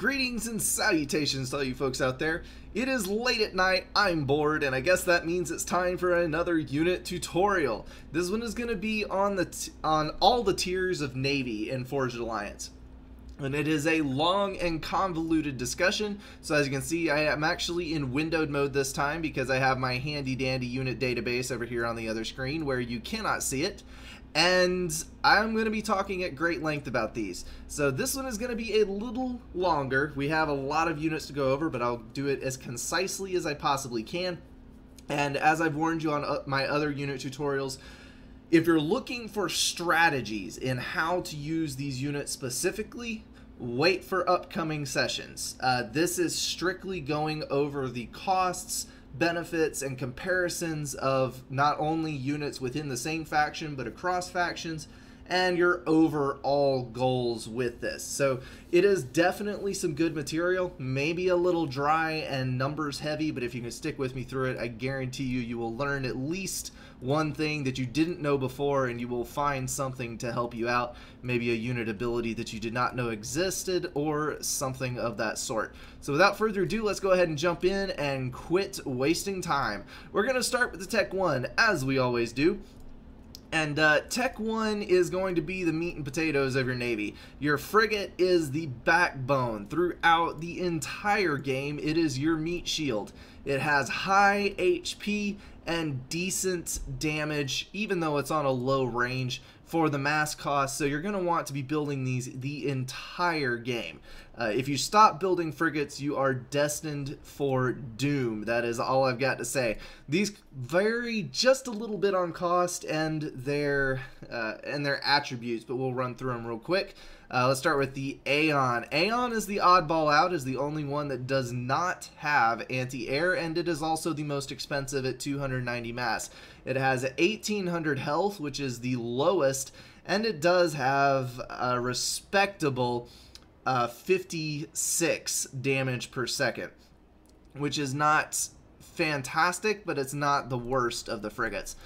Greetings and salutations to all you folks out there. It is late at night, I'm bored, and I guess that means it's time for another unit tutorial. This one is going to be on the on all the tiers of Navy in Forged Alliance. And it is a long and convoluted discussion, so as you can see, I am actually in windowed mode this time because I have my handy dandy unit database over here on the other screen where you cannot see it and I'm going to be talking at great length about these. So this one is going to be a little longer. We have a lot of units to go over, but I'll do it as concisely as I possibly can. And as I've warned you on uh, my other unit tutorials, if you're looking for strategies in how to use these units specifically, wait for upcoming sessions. Uh, this is strictly going over the costs, benefits and comparisons of not only units within the same faction but across factions and your overall goals with this. So it is definitely some good material, maybe a little dry and numbers heavy, but if you can stick with me through it, I guarantee you, you will learn at least one thing that you didn't know before and you will find something to help you out, maybe a unit ability that you did not know existed or something of that sort. So without further ado, let's go ahead and jump in and quit wasting time. We're going to start with the Tech 1, as we always do. And uh, Tech 1 is going to be the meat and potatoes of your Navy. Your frigate is the backbone. Throughout the entire game, it is your meat shield. It has high HP and decent damage, even though it's on a low range for the mass cost. So you're going to want to be building these the entire game. Uh, if you stop building frigates, you are destined for doom. That is all I've got to say. These vary just a little bit on cost and their uh, and their attributes, but we'll run through them real quick. Uh, let's start with the Aeon. Aeon is the oddball out, is the only one that does not have anti-air, and it is also the most expensive at 290 mass. It has 1800 health, which is the lowest, and it does have a respectable uh, 56 damage per second, which is not fantastic, but it's not the worst of the frigates.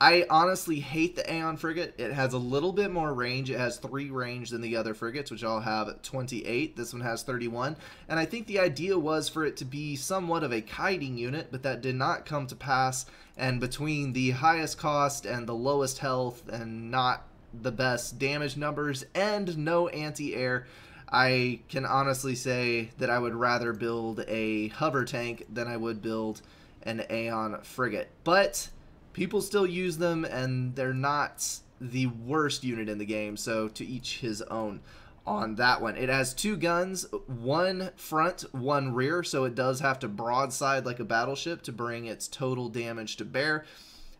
I honestly hate the Aeon frigate. It has a little bit more range. It has three range than the other frigates, which all have 28. This one has 31. And I think the idea was for it to be somewhat of a kiting unit, but that did not come to pass. And between the highest cost and the lowest health and not the best damage numbers and no anti-air, I can honestly say that I would rather build a hover tank than I would build an Aeon frigate. But people still use them, and they're not the worst unit in the game, so to each his own on that one. It has two guns, one front, one rear, so it does have to broadside like a battleship to bring its total damage to bear.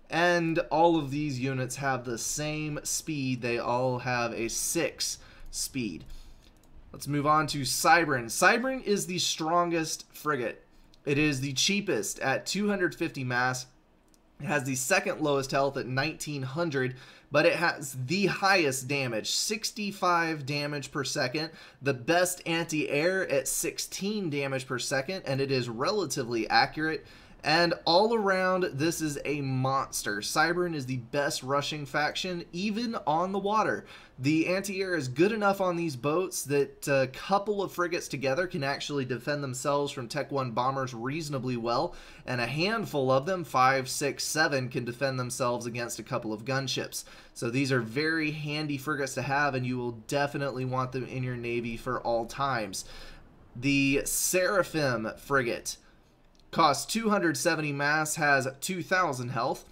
And all of these units have the same speed. They all have a 6 speed. Let's move on to Cybran. Cybran is the strongest frigate. It is the cheapest at 250 mass. It has the second lowest health at 1900, but it has the highest damage, 65 damage per second, the best anti-air at 16 damage per second, and it is relatively accurate. And all around, this is a monster. Cybran is the best rushing faction, even on the water. The anti-air is good enough on these boats that a couple of frigates together can actually defend themselves from Tech 1 bombers reasonably well, and a handful of them, 5, 6, 7, can defend themselves against a couple of gunships. So these are very handy frigates to have, and you will definitely want them in your navy for all times. The Seraphim frigate costs 270 mass, has 2000 health,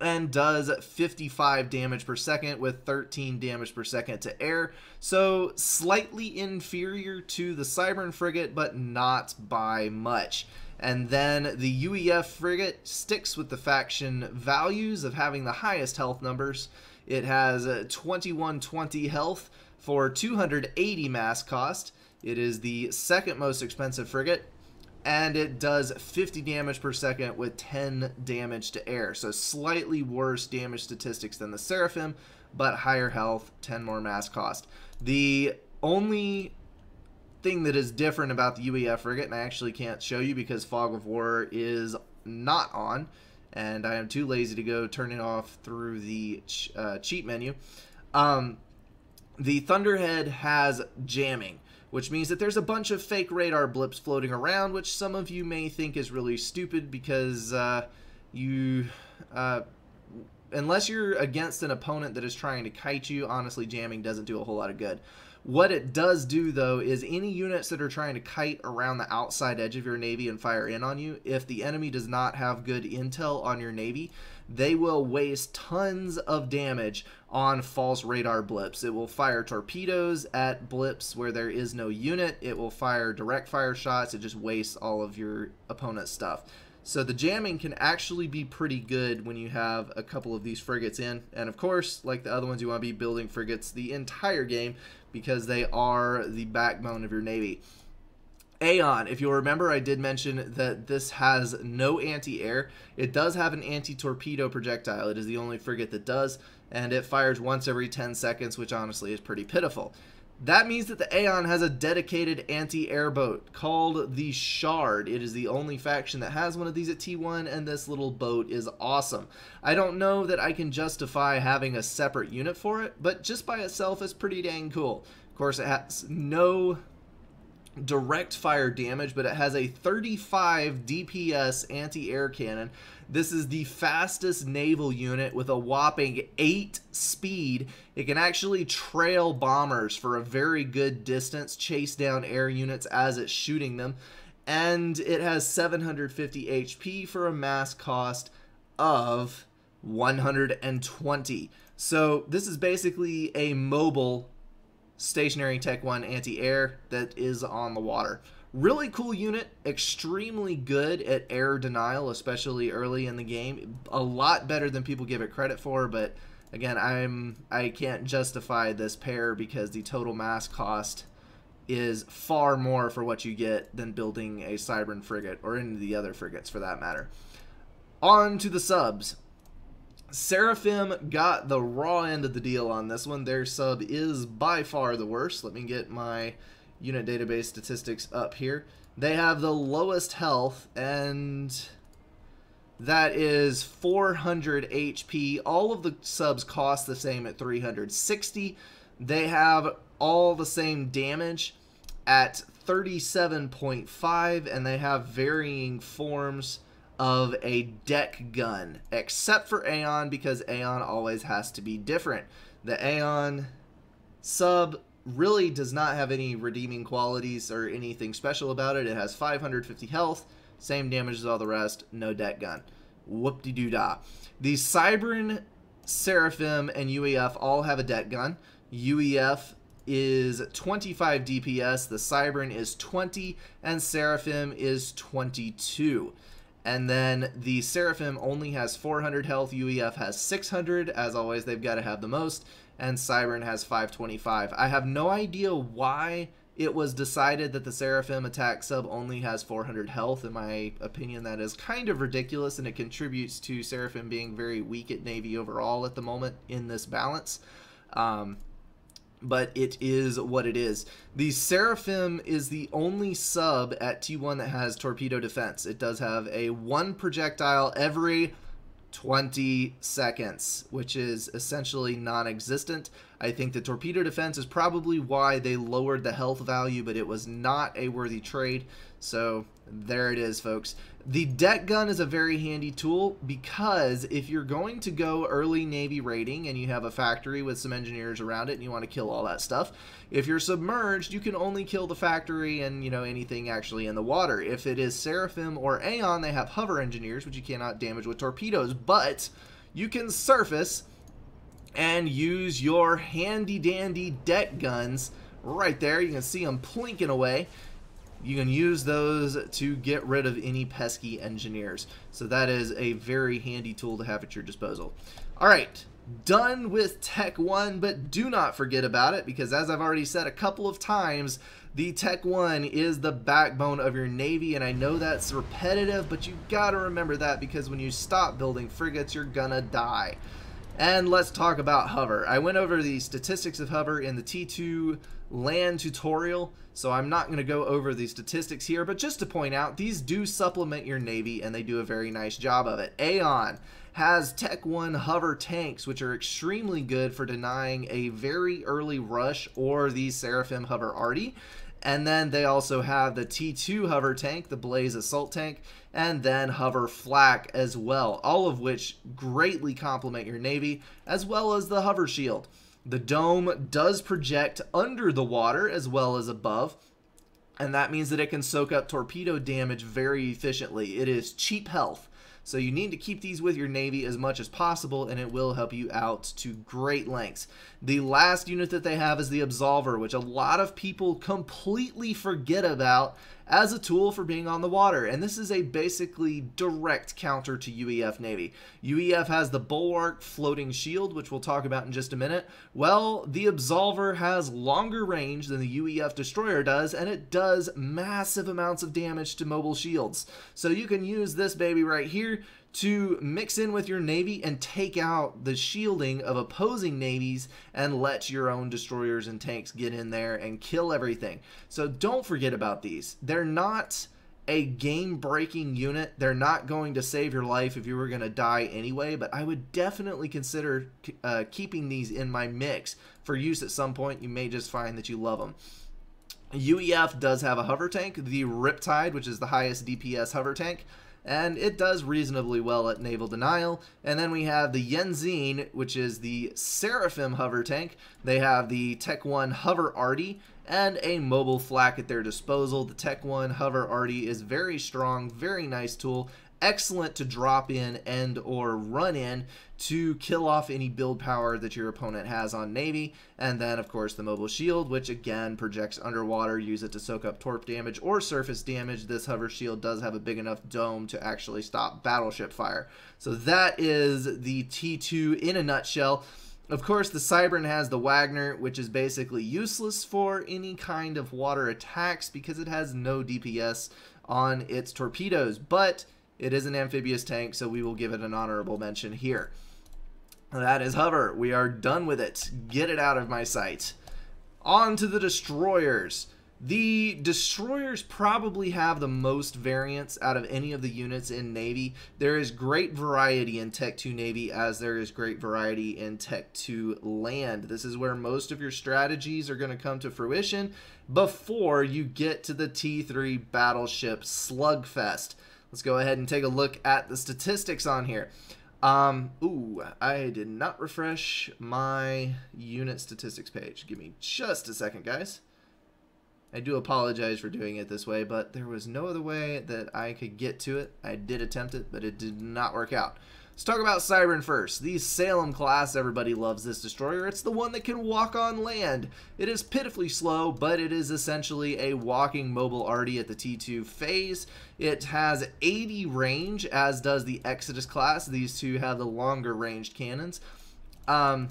and does 55 damage per second with 13 damage per second to air. So slightly inferior to the Cybran frigate, but not by much. And then the UEF frigate sticks with the faction values of having the highest health numbers. It has 2120 health for 280 mass cost. It is the second most expensive frigate and it does 50 damage per second with 10 damage to air. So slightly worse damage statistics than the Seraphim, but higher health, 10 more mass cost. The only thing that is different about the UEF frigate, and I actually can't show you because Fog of War is not on, and I am too lazy to go turn it off through the ch uh, cheat menu. Um, the Thunderhead has jamming which means that there's a bunch of fake radar blips floating around, which some of you may think is really stupid because uh, you, uh, unless you're against an opponent that is trying to kite you, honestly, jamming doesn't do a whole lot of good. What it does do, though, is any units that are trying to kite around the outside edge of your navy and fire in on you, if the enemy does not have good intel on your navy, they will waste tons of damage on false radar blips. It will fire torpedoes at blips where there is no unit. It will fire direct fire shots. It just wastes all of your opponent's stuff. So the jamming can actually be pretty good when you have a couple of these frigates in. And of course, like the other ones, you want to be building frigates the entire game because they are the backbone of your navy. Aeon, if you'll remember, I did mention that this has no anti-air. It does have an anti-torpedo projectile. It is the only frigate that does, and it fires once every 10 seconds, which honestly is pretty pitiful. That means that the Aeon has a dedicated anti-air boat called the Shard. It is the only faction that has one of these at T1, and this little boat is awesome. I don't know that I can justify having a separate unit for it, but just by itself it's pretty dang cool. Of course, it has no direct fire damage, but it has a 35 DPS anti-air cannon. This is the fastest naval unit with a whopping 8 speed. It can actually trail bombers for a very good distance, chase down air units as it's shooting them, and it has 750 HP for a mass cost of 120. So this is basically a mobile stationary Tech 1 anti-air that is on the water. Really cool unit, extremely good at air denial, especially early in the game. A lot better than people give it credit for, but again, I'm I can't justify this pair because the total mass cost is far more for what you get than building a Cybran frigate or any of the other frigates for that matter. On to the subs. Seraphim got the raw end of the deal on this one. Their sub is by far the worst. Let me get my unit database statistics up here. They have the lowest health, and that is 400 HP. All of the subs cost the same at 360. They have all the same damage at 37.5, and they have varying forms of a deck gun, except for Aeon because Aeon always has to be different. The Aeon sub really does not have any redeeming qualities or anything special about it. It has 550 health, same damage as all the rest, no deck gun. Whoop-de-doo-da. The Cybran, Seraphim, and UEF all have a deck gun. UEF is 25 DPS, the Cybran is 20, and Seraphim is 22. And then the Seraphim only has 400 health. UEF has 600. As always, they've got to have the most. And Cybran has 525. I have no idea why it was decided that the Seraphim attack sub only has 400 health. In my opinion, that is kind of ridiculous, and it contributes to Seraphim being very weak at Navy overall at the moment in this balance. Um, but it is what it is. The Seraphim is the only sub at T1 that has torpedo defense. It does have a one projectile every 20 seconds, which is essentially non-existent. I think the torpedo defense is probably why they lowered the health value, but it was not a worthy trade. So there it is, folks. The deck gun is a very handy tool because if you're going to go early Navy raiding and you have a factory with some engineers around it and you want to kill all that stuff, if you're submerged, you can only kill the factory and, you know, anything actually in the water. If it is Seraphim or Aeon, they have hover engineers, which you cannot damage with torpedoes, but you can surface and use your handy dandy deck guns right there. You can see them plinking away you can use those to get rid of any pesky engineers. So that is a very handy tool to have at your disposal. All right, done with Tech 1, but do not forget about it because as I've already said a couple of times, the Tech 1 is the backbone of your Navy, and I know that's repetitive, but you gotta remember that because when you stop building frigates, you're gonna die. And let's talk about hover. I went over the statistics of hover in the T2 land tutorial, so I'm not going to go over the statistics here, but just to point out, these do supplement your Navy, and they do a very nice job of it. Aeon has Tech 1 hover tanks, which are extremely good for denying a very early rush or the Seraphim hover arty. And then they also have the T2 hover tank, the Blaze Assault tank, and then Hover Flak as well, all of which greatly complement your Navy, as well as the Hover Shield. The dome does project under the water as well as above, and that means that it can soak up torpedo damage very efficiently. It is cheap health. So you need to keep these with your Navy as much as possible, and it will help you out to great lengths. The last unit that they have is the Absolver, which a lot of people completely forget about as a tool for being on the water. And this is a basically direct counter to UEF Navy. UEF has the Bulwark floating shield, which we'll talk about in just a minute. Well, the Absolver has longer range than the UEF destroyer does, and it does massive amounts of damage to mobile shields. So you can use this baby right here to mix in with your navy and take out the shielding of opposing navies and let your own destroyers and tanks get in there and kill everything. So don't forget about these. They're not a game breaking unit. They're not going to save your life if you were going to die anyway, but I would definitely consider uh, keeping these in my mix for use at some point. You may just find that you love them. UEF does have a hover tank, the Riptide, which is the highest DPS hover tank and it does reasonably well at naval denial. And then we have the Yenzyne, which is the Seraphim hover tank. They have the Tech 1 Hover Arty and a mobile flak at their disposal. The Tech 1 Hover Arty is very strong, very nice tool, excellent to drop in and or run in to kill off any build power that your opponent has on Navy. And then, of course, the mobile shield, which again projects underwater. Use it to soak up torp damage or surface damage. This hover shield does have a big enough dome to actually stop battleship fire. So that is the T2 in a nutshell. Of course, the Cybran has the Wagner, which is basically useless for any kind of water attacks because it has no DPS on its torpedoes. But it is an amphibious tank, so we will give it an honorable mention here. That is Hover. We are done with it. Get it out of my sight. On to the destroyers. The destroyers probably have the most variance out of any of the units in Navy. There is great variety in Tech 2 Navy as there is great variety in Tech 2 Land. This is where most of your strategies are going to come to fruition before you get to the T3 Battleship Slugfest. Let's go ahead and take a look at the statistics on here. Um, ooh, I did not refresh my unit statistics page. Give me just a second, guys. I do apologize for doing it this way, but there was no other way that I could get to it. I did attempt it, but it did not work out. Let's talk about Cybran first. The Salem class, everybody loves this destroyer. It's the one that can walk on land. It is pitifully slow, but it is essentially a walking mobile arty at the T2 phase. It has 80 range, as does the Exodus class. These two have the longer ranged cannons. Um,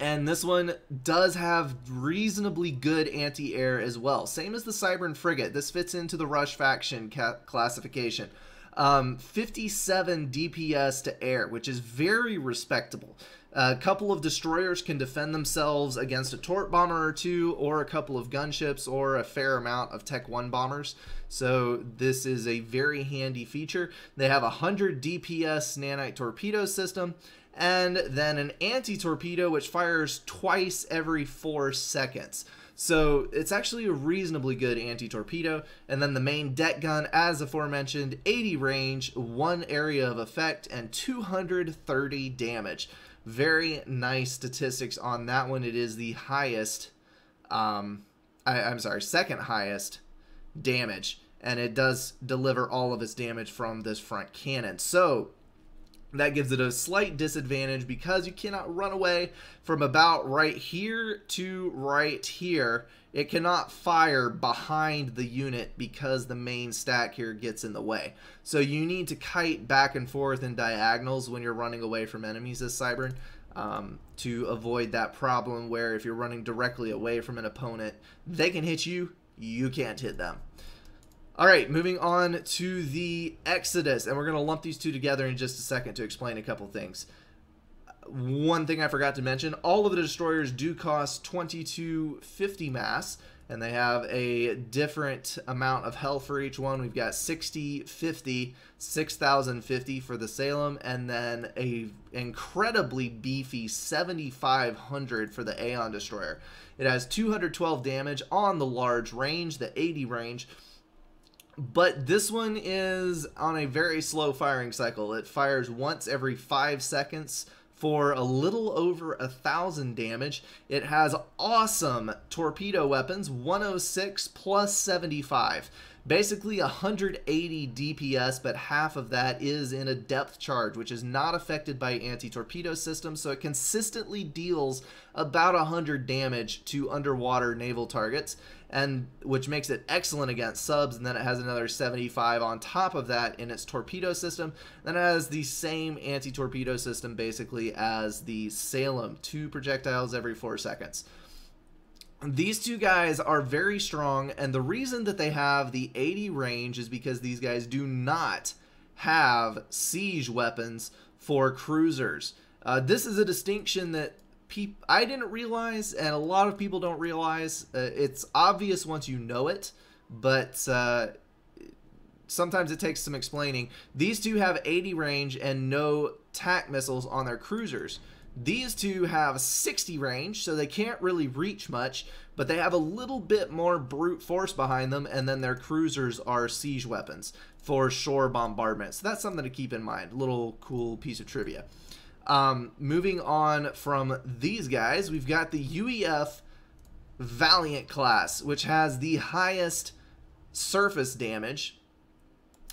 and this one does have reasonably good anti-air as well. Same as the Cybran frigate. This fits into the Rush faction classification. Um, 57 DPS to air, which is very respectable. A couple of destroyers can defend themselves against a torp bomber or two, or a couple of gunships, or a fair amount of Tech 1 bombers. So this is a very handy feature. They have a 100 DPS nanite torpedo system, and then an anti-torpedo which fires twice every four seconds. So it's actually a reasonably good anti-torpedo. And then the main deck gun, as aforementioned, 80 range, 1 area of effect, and 230 damage. Very nice statistics on that one. It is the highest, um, I, I'm sorry, second highest damage. And it does deliver all of its damage from this front cannon. So that gives it a slight disadvantage because you cannot run away from about right here to right here. It cannot fire behind the unit because the main stack here gets in the way. So you need to kite back and forth in diagonals when you're running away from enemies as Cybran um, to avoid that problem where if you're running directly away from an opponent, they can hit you, you can't hit them. All right, moving on to the Exodus, and we're going to lump these two together in just a second to explain a couple things. one thing I forgot to mention, all of the destroyers do cost 2250 mass, and they have a different amount of health for each one. We've got 60, 50, 6050 for the Salem, and then a incredibly beefy 7500 for the Aeon Destroyer. It has 212 damage on the large range, the 80 range, but this one is on a very slow firing cycle. It fires once every five seconds for a little over a thousand damage. It has awesome torpedo weapons, 106 plus 75. Basically 180 DPS, but half of that is in a depth charge, which is not affected by anti-torpedo systems, so it consistently deals about 100 damage to underwater naval targets and which makes it excellent against subs. And then it has another 75 on top of that in its torpedo system. Then it has the same anti-torpedo system basically as the Salem, two projectiles every four seconds. These two guys are very strong, and the reason that they have the 80 range is because these guys do not have siege weapons for cruisers. Uh, this is a distinction that I didn't realize, and a lot of people don't realize. Uh, it's obvious once you know it, but uh, sometimes it takes some explaining. These two have 80 range and no TAC missiles on their cruisers. These two have 60 range, so they can't really reach much, but they have a little bit more brute force behind them, and then their cruisers are siege weapons for shore bombardment. So that's something to keep in mind. Little cool piece of trivia. Um, moving on from these guys, we've got the UEF Valiant class, which has the highest surface damage.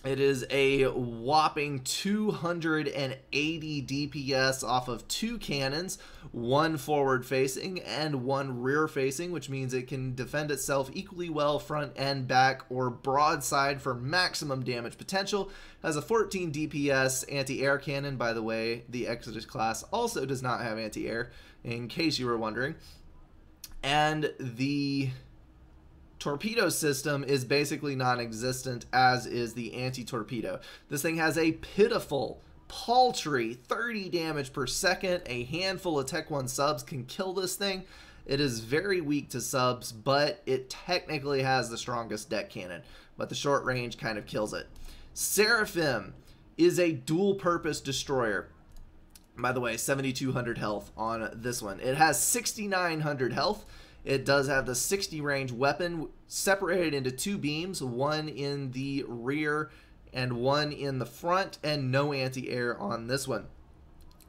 It is a whopping 280 DPS off of two cannons, one forward facing and one rear facing, which means it can defend itself equally well front and back or broadside for maximum damage potential. Has a 14 DPS anti-air cannon, by the way. The Exodus class also does not have anti-air, in case you were wondering. And the torpedo system is basically non-existent as is the anti-torpedo. This thing has a pitiful paltry 30 damage per second. A handful of Tech 1 subs can kill this thing. It is very weak to subs, but it technically has the strongest deck cannon, but the short range kind of kills it. Seraphim is a dual purpose destroyer. By the way, 7200 health on this one. It has 6900 health. It does have the 60 range weapon separated into two beams, one in the rear and one in the front, and no anti-air on this one.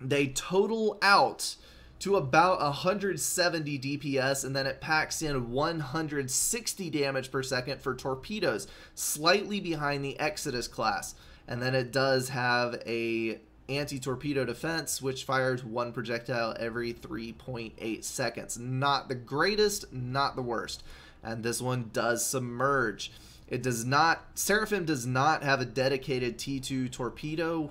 They total out to about 170 DPS, and then it packs in 160 damage per second for torpedoes, slightly behind the Exodus class. And then it does have a anti-torpedo defense, which fires one projectile every 3.8 seconds. Not the greatest, not the worst. And this one does submerge. It does not, Seraphim does not have a dedicated T2 torpedo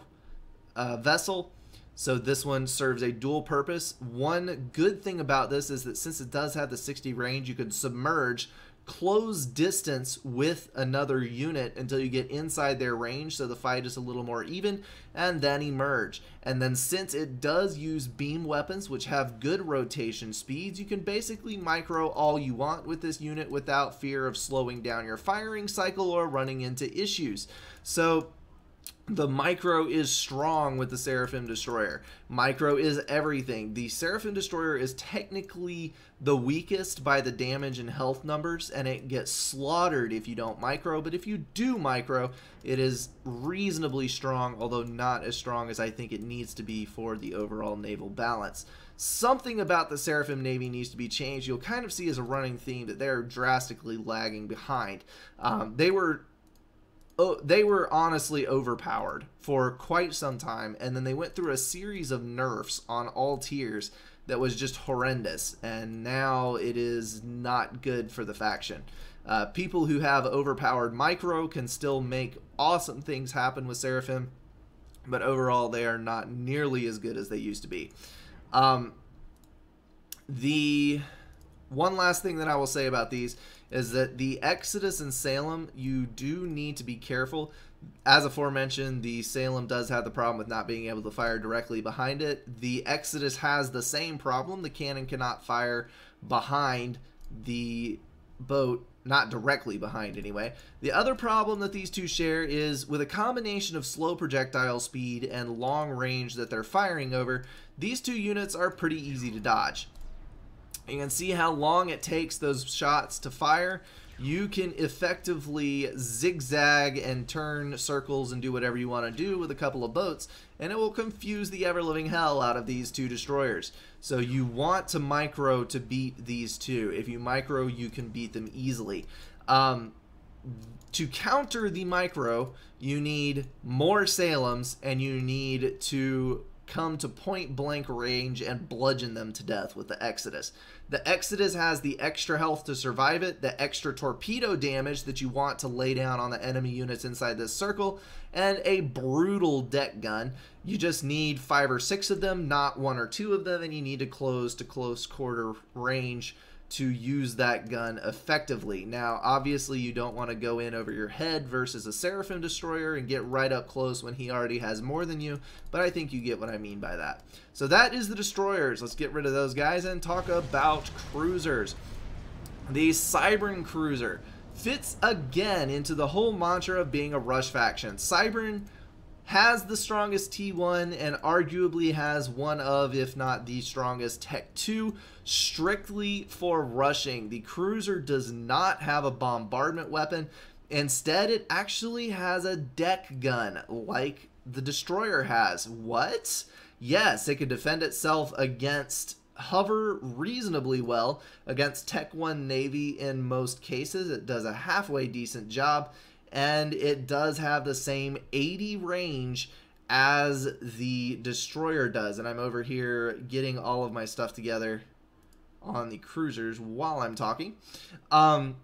uh, vessel. So this one serves a dual purpose. One good thing about this is that since it does have the 60 range, you can submerge close distance with another unit until you get inside their range so the fight is a little more even and then emerge. And then since it does use beam weapons which have good rotation speeds you can basically micro all you want with this unit without fear of slowing down your firing cycle or running into issues. So the micro is strong with the Seraphim Destroyer. Micro is everything. The Seraphim Destroyer is technically the weakest by the damage and health numbers, and it gets slaughtered if you don't micro. But if you do micro, it is reasonably strong, although not as strong as I think it needs to be for the overall naval balance. Something about the Seraphim Navy needs to be changed. You'll kind of see as a running theme that they're drastically lagging behind. Um, they were oh, they were honestly overpowered for quite some time, and then they went through a series of nerfs on all tiers that was just horrendous, and now it is not good for the faction. Uh, people who have overpowered micro can still make awesome things happen with Seraphim, but overall they are not nearly as good as they used to be. Um, the one last thing that I will say about these is that the Exodus and Salem, you do need to be careful. As aforementioned, the Salem does have the problem with not being able to fire directly behind it. The Exodus has the same problem. The cannon cannot fire behind the boat, not directly behind anyway. The other problem that these two share is with a combination of slow projectile speed and long range that they're firing over, these two units are pretty easy to dodge. You can see how long it takes those shots to fire you can effectively zigzag and turn circles and do whatever you want to do with a couple of boats, and it will confuse the ever-living hell out of these two destroyers. So you want to micro to beat these two. If you micro, you can beat them easily. Um, to counter the micro, you need more Salems, and you need to come to point blank range and bludgeon them to death with the Exodus. The Exodus has the extra health to survive it, the extra torpedo damage that you want to lay down on the enemy units inside this circle, and a brutal deck gun. You just need five or six of them, not one or two of them, and you need to close to close quarter range to use that gun effectively. Now, obviously, you don't want to go in over your head versus a Seraphim destroyer and get right up close when he already has more than you, but I think you get what I mean by that. So that is the destroyers. Let's get rid of those guys and talk about cruisers. The Cybran Cruiser fits again into the whole mantra of being a rush faction. Cybran has the strongest T1 and arguably has one of, if not the strongest, Tech 2 strictly for rushing. The cruiser does not have a bombardment weapon. Instead, it actually has a deck gun like the destroyer has. What? Yes, it can defend itself against hover reasonably well against Tech 1 Navy in most cases. It does a halfway decent job and it does have the same 80 range as the destroyer does. And i'm over here getting all of my stuff together on the cruisers while i'm talking. Um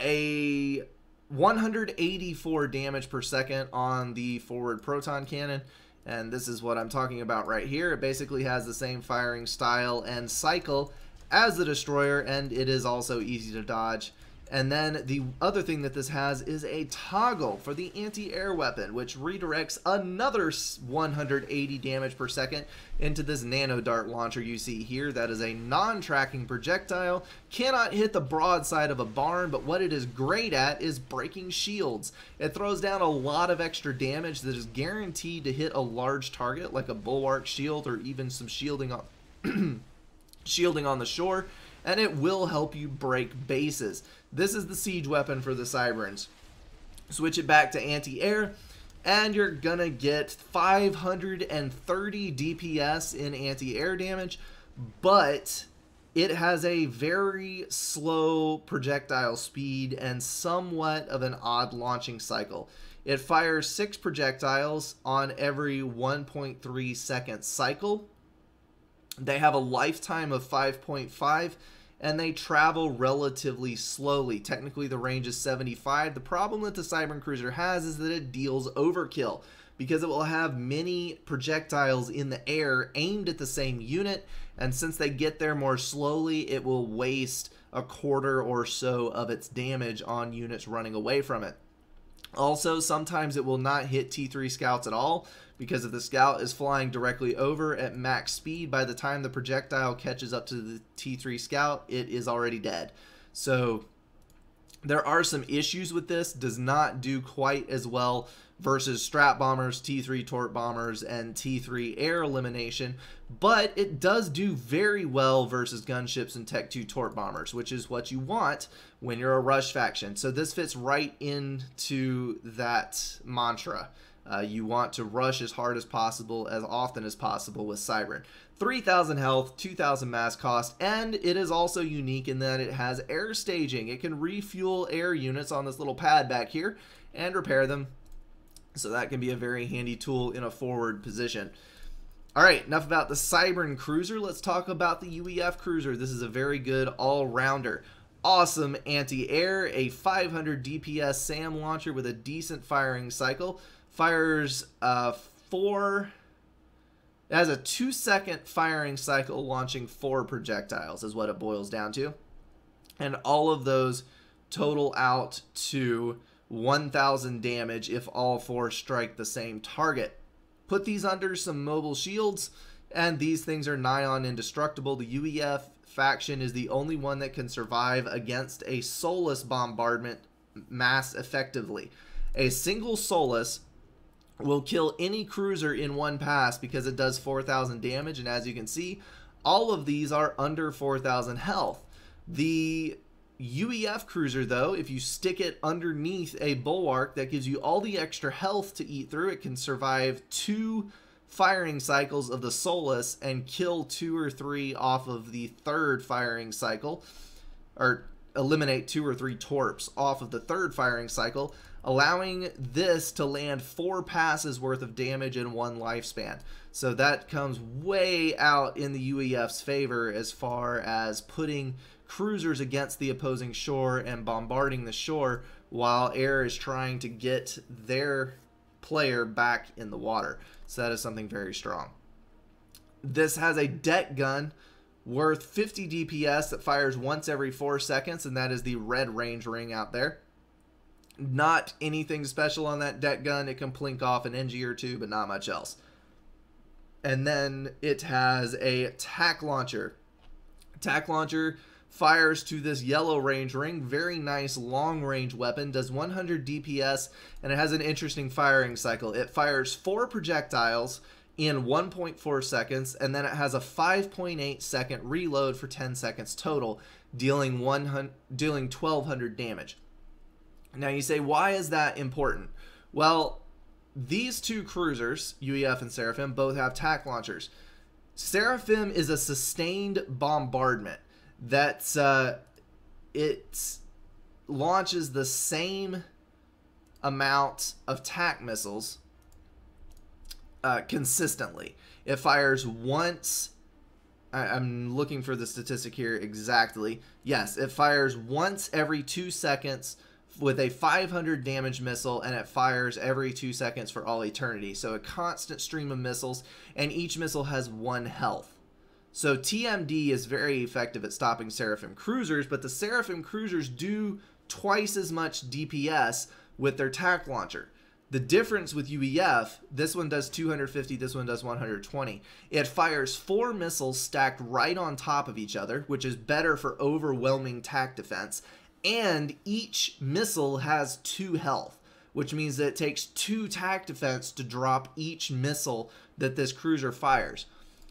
a 184 damage per second on the forward proton cannon. And this is what i'm talking about right here. It basically has the same firing style and cycle as the destroyer and it is also easy to dodge and then the other thing that this has is a toggle for the anti-air weapon, which redirects another 180 damage per second into this nano dart launcher you see here. That is a non-tracking projectile, cannot hit the broadside of a barn, but what it is great at is breaking shields. It throws down a lot of extra damage that is guaranteed to hit a large target like a bulwark shield or even some shielding on shielding on the shore and it will help you break bases. This is the siege weapon for the Cybrans. Switch it back to anti-air, and you're gonna get 530 DPS in anti-air damage, but it has a very slow projectile speed and somewhat of an odd launching cycle. It fires six projectiles on every 1.3 second cycle, they have a lifetime of 5.5 and they travel relatively slowly. Technically, the range is 75. The problem that the Cybran Cruiser has is that it deals overkill because it will have many projectiles in the air aimed at the same unit, and since they get there more slowly, it will waste a quarter or so of its damage on units running away from it. Also, sometimes it will not hit T3 scouts at all because if the scout is flying directly over at max speed, by the time the projectile catches up to the T3 scout, it is already dead. So there are some issues with this. Does not do quite as well versus strat bombers, T3 torp bombers, and T3 air elimination, but it does do very well versus gunships and Tech 2 torp bombers, which is what you want when you're a rush faction. So this fits right into that mantra. Uh, you want to rush as hard as possible, as often as possible with Cybran. 3,000 health, 2,000 mass cost, and it is also unique in that it has air staging. It can refuel air units on this little pad back here and repair them so that can be a very handy tool in a forward position. All right, enough about the Cybran Cruiser. Let's talk about the UEF Cruiser. This is a very good all-rounder. Awesome anti-air, a 500 DPS SAM launcher with a decent firing cycle. Fires uh, four... It has a two-second firing cycle launching four projectiles is what it boils down to. And all of those total out to 1000 damage if all four strike the same target. Put these under some mobile shields, and these things are nigh on indestructible. The UEF faction is the only one that can survive against a Solace bombardment mass effectively. A single Solace will kill any cruiser in one pass because it does 4,000 damage, and as you can see, all of these are under 4,000 health. The UEF cruiser, though, if you stick it underneath a bulwark, that gives you all the extra health to eat through. It can survive two firing cycles of the Solace and kill two or three off of the third firing cycle, or eliminate two or three torps off of the third firing cycle, allowing this to land four passes worth of damage in one lifespan. So that comes way out in the UEF's favor as far as putting cruisers against the opposing shore and bombarding the shore while air is trying to get their player back in the water. So that is something very strong. This has a deck gun worth 50 DPS that fires once every four seconds, and that is the red range ring out there. Not anything special on that deck gun. It can plink off an NG or two, but not much else. And then it has a TAC launcher. TAC launcher fires to this yellow range ring. Very nice long range weapon. Does 100 DPS and it has an interesting firing cycle. It fires four projectiles in 1.4 seconds and then it has a 5.8 second reload for 10 seconds total, dealing 100 dealing 1200 damage. Now you say why is that important? Well, these two cruisers, UEF and Seraphim, both have TAC launchers. Seraphim is a sustained bombardment that uh, it launches the same amount of TAC missiles uh, consistently. It fires once. I'm looking for the statistic here exactly. Yes, it fires once every two seconds with a 500 damage missile and it fires every two seconds for all eternity. So a constant stream of missiles, and each missile has one health. So TMD is very effective at stopping Seraphim cruisers, but the Seraphim cruisers do twice as much DPS with their TAC launcher. The difference with UEF, this one does 250, this one does 120. It fires four missiles stacked right on top of each other, which is better for overwhelming TAC defense, and each missile has two health, which means that it takes two TAC defense to drop each missile that this cruiser fires.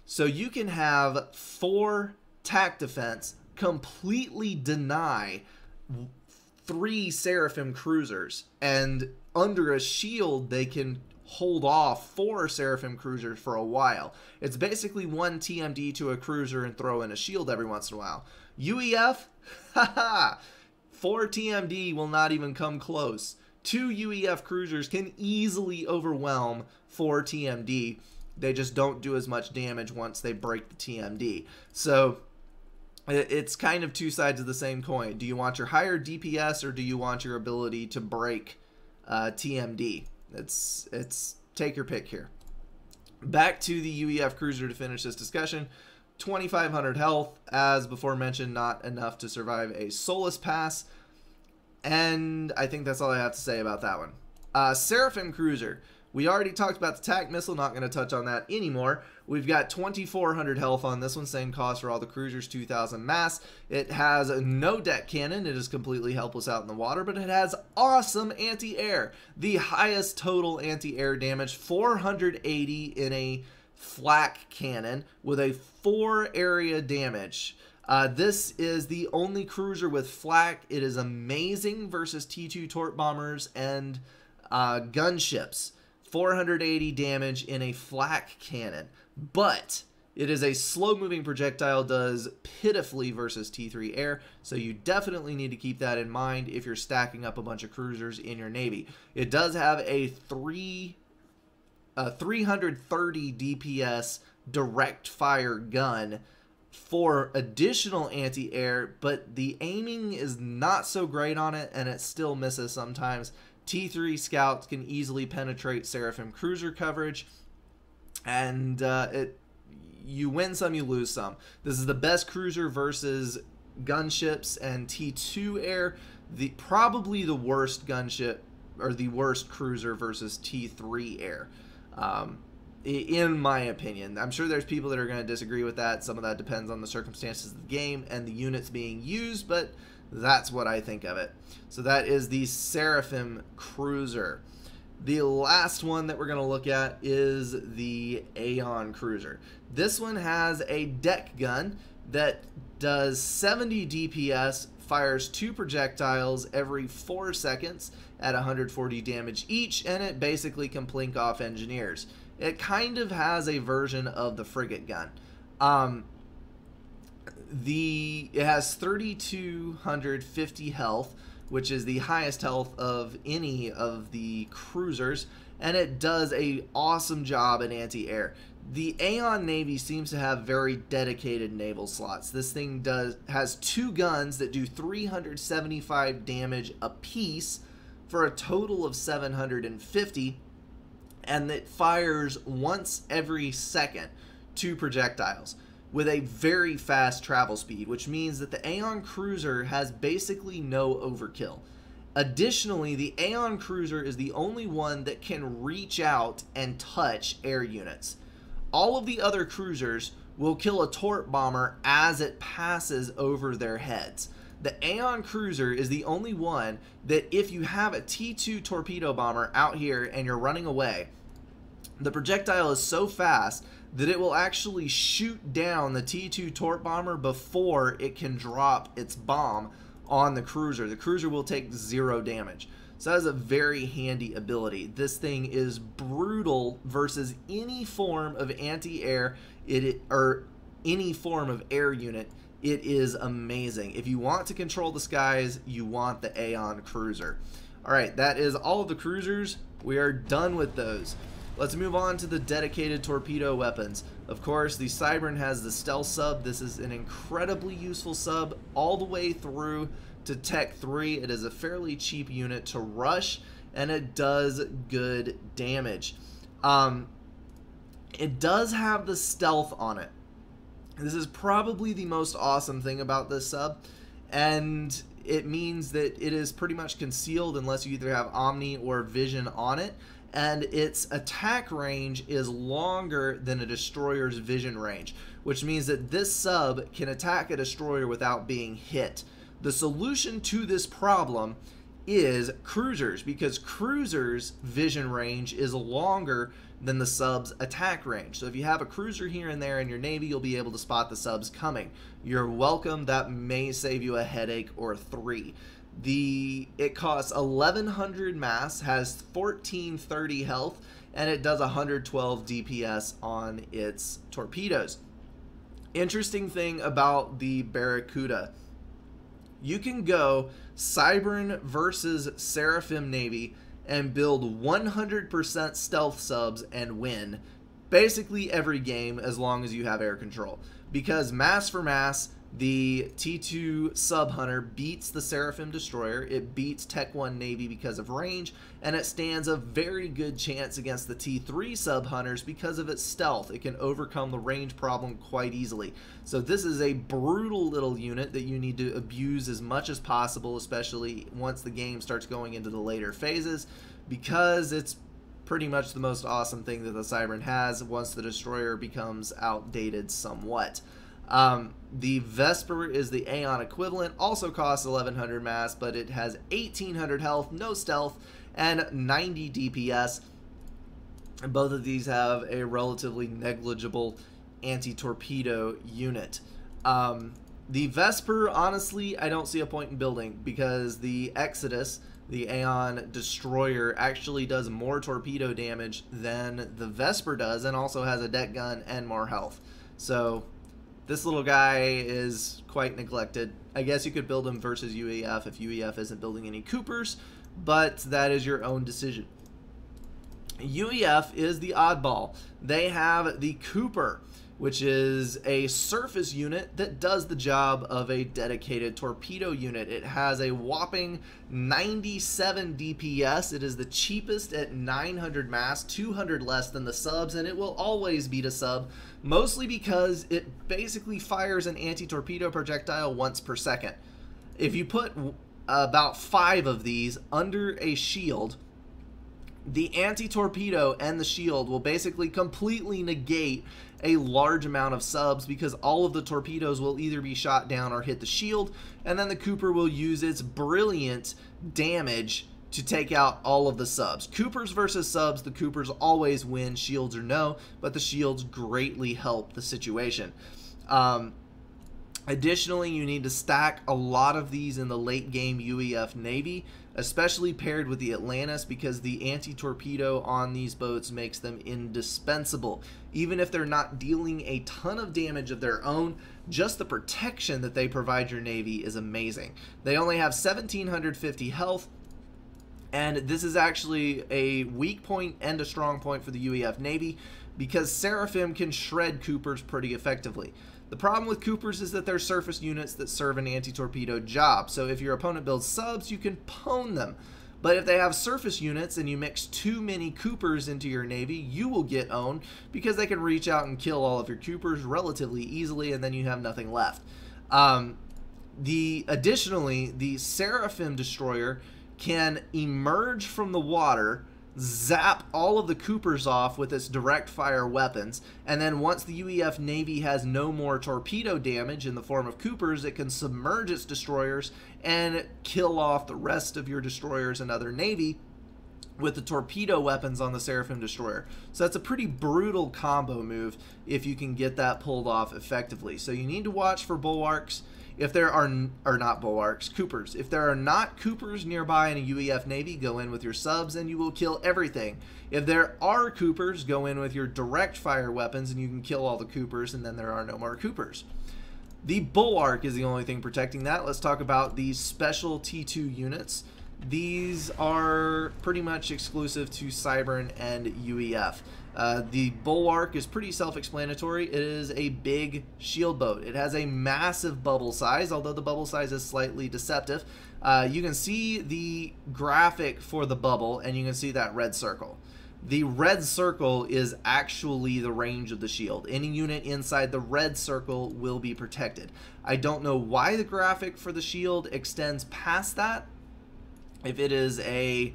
So you can have four TAC defense completely deny three Seraphim cruisers, and under a shield they can hold off four Seraphim cruisers for a while. It's basically one TMD to a cruiser and throw in a shield every once in a while. UEF, haha, four TMD will not even come close. Two UEF cruisers can easily overwhelm four TMD they just don't do as much damage once they break the TMD. So it's kind of two sides of the same coin. Do you want your higher DPS or do you want your ability to break uh, TMD? It's it's take your pick here. Back to the UEF cruiser to finish this discussion. 2500 health, as before mentioned, not enough to survive a Solace pass. And I think that's all I have to say about that one. Uh, Seraphim Cruiser. We already talked about the TAC missile, not going to touch on that anymore. We've got 2400 health on this one, same cost for all the cruisers, 2000 mass. It has no deck cannon, it is completely helpless out in the water, but it has awesome anti-air. The highest total anti-air damage, 480 in a flak cannon with a 4 area damage. Uh, this is the only cruiser with flak. It is amazing versus T2 torp bombers and uh, gunships. 480 damage in a flak cannon, but it is a slow moving projectile, does pitifully versus T3 air, so you definitely need to keep that in mind if you're stacking up a bunch of cruisers in your Navy. It does have a 3 a 330 DPS direct fire gun for additional anti-air, but the aiming is not so great on it and it still misses sometimes. T3 scouts can easily penetrate Seraphim cruiser coverage, and uh, it you win some, you lose some. This is the best cruiser versus gunships and T2 air. The probably the worst gunship or the worst cruiser versus T3 air. Um, in my opinion. I'm sure there's people that are going to disagree with that. Some of that depends on the circumstances of the game and the units being used, but that's what I think of it. So that is the Seraphim Cruiser. The last one that we're going to look at is the Aeon Cruiser. This one has a deck gun that does 70 DPS, fires two projectiles every four seconds at 140 damage each, and it basically can plink off engineers. It kind of has a version of the frigate gun. Um, the it has 3250 health which is the highest health of any of the cruisers and it does a awesome job in anti-air the aeon navy seems to have very dedicated naval slots this thing does has two guns that do 375 damage apiece for a total of 750 and it fires once every second two projectiles with a very fast travel speed, which means that the Aeon Cruiser has basically no overkill. Additionally, the Aeon Cruiser is the only one that can reach out and touch air units. All of the other cruisers will kill a torp bomber as it passes over their heads. The Aeon Cruiser is the only one that if you have a T2 torpedo bomber out here and you're running away, the projectile is so fast that it will actually shoot down the T2 torp bomber before it can drop its bomb on the cruiser. The cruiser will take zero damage. So that is a very handy ability. This thing is brutal versus any form of anti-air it or any form of air unit. It is amazing. If you want to control the skies, you want the Aeon Cruiser. All right, that is all of the cruisers. We are done with those. Let's move on to the dedicated torpedo weapons. Of course, the Cybran has the stealth sub. This is an incredibly useful sub all the way through to Tech 3. It is a fairly cheap unit to rush, and it does good damage. Um, it does have the stealth on it. This is probably the most awesome thing about this sub, and it means that it is pretty much concealed unless you either have Omni or Vision on it and its attack range is longer than a destroyer's vision range, which means that this sub can attack a destroyer without being hit. The solution to this problem is cruisers, because cruisers' vision range is longer than the sub's attack range. So if you have a cruiser here and there in your navy, you'll be able to spot the subs coming. You're welcome. That may save you a headache or three. The it costs 1100 mass, has 1430 health, and it does 112 DPS on its torpedoes. Interesting thing about the Barracuda. You can go Cybran versus Seraphim Navy and build 100% stealth subs and win basically every game as long as you have air control. Because mass for mass, the T2 Sub Hunter beats the Seraphim Destroyer. It beats Tech 1 Navy because of range, and it stands a very good chance against the T3 Sub Hunters because of its stealth. It can overcome the range problem quite easily. So this is a brutal little unit that you need to abuse as much as possible, especially once the game starts going into the later phases, because it's pretty much the most awesome thing that the Cybran has once the Destroyer becomes outdated somewhat. Um, the Vesper is the Aeon equivalent, also costs 1100 mass, but it has 1800 health, no stealth, and 90 DPS. And both of these have a relatively negligible anti-torpedo unit. Um, the Vesper, honestly, I don't see a point in building because the Exodus, the Aeon Destroyer, actually does more torpedo damage than the Vesper does and also has a deck gun and more health. So this little guy is quite neglected. I guess you could build him versus UEF if UEF isn't building any Coopers, but that is your own decision. UEF is the oddball. They have the Cooper which is a surface unit that does the job of a dedicated torpedo unit. It has a whopping 97 DPS. It is the cheapest at 900 mass, 200 less than the subs, and it will always beat a sub, mostly because it basically fires an anti-torpedo projectile once per second. If you put about five of these under a shield, the anti-torpedo and the shield will basically completely negate a large amount of subs because all of the torpedoes will either be shot down or hit the shield and then the Cooper will use its brilliant damage to take out all of the subs. Coopers versus subs, the Coopers always win, shields or no, but the shields greatly help the situation. Um, Additionally, you need to stack a lot of these in the late game UEF Navy, especially paired with the Atlantis because the anti-torpedo on these boats makes them indispensable. Even if they're not dealing a ton of damage of their own, just the protection that they provide your Navy is amazing. They only have 1750 health, and this is actually a weak point and a strong point for the UEF Navy because Seraphim can shred Coopers pretty effectively. The problem with Coopers is that they're surface units that serve an anti-torpedo job, so if your opponent builds subs, you can pwn them. But if they have surface units and you mix too many Coopers into your Navy, you will get owned because they can reach out and kill all of your Coopers relatively easily and then you have nothing left. Um, the Additionally, the Seraphim Destroyer can emerge from the water zap all of the Coopers off with its direct fire weapons, and then once the UEF Navy has no more torpedo damage in the form of Coopers, it can submerge its destroyers and kill off the rest of your destroyers and other Navy with the torpedo weapons on the Seraphim Destroyer. So that's a pretty brutal combo move if you can get that pulled off effectively. So you need to watch for bulwarks. If there are, are not bulwarks, Coopers. If there are not Coopers nearby in a UEF Navy, go in with your subs and you will kill everything. If there are Coopers, go in with your direct fire weapons and you can kill all the Coopers and then there are no more Coopers. The Bulwark is the only thing protecting that. Let's talk about these special T2 units. These are pretty much exclusive to Cybran and UEF. Uh, the Bulwark is pretty self-explanatory. It is a big shield boat. It has a massive bubble size, although the bubble size is slightly deceptive. Uh, you can see the graphic for the bubble, and you can see that red circle. The red circle is actually the range of the shield. Any unit inside the red circle will be protected. I don't know why the graphic for the shield extends past that. If it is a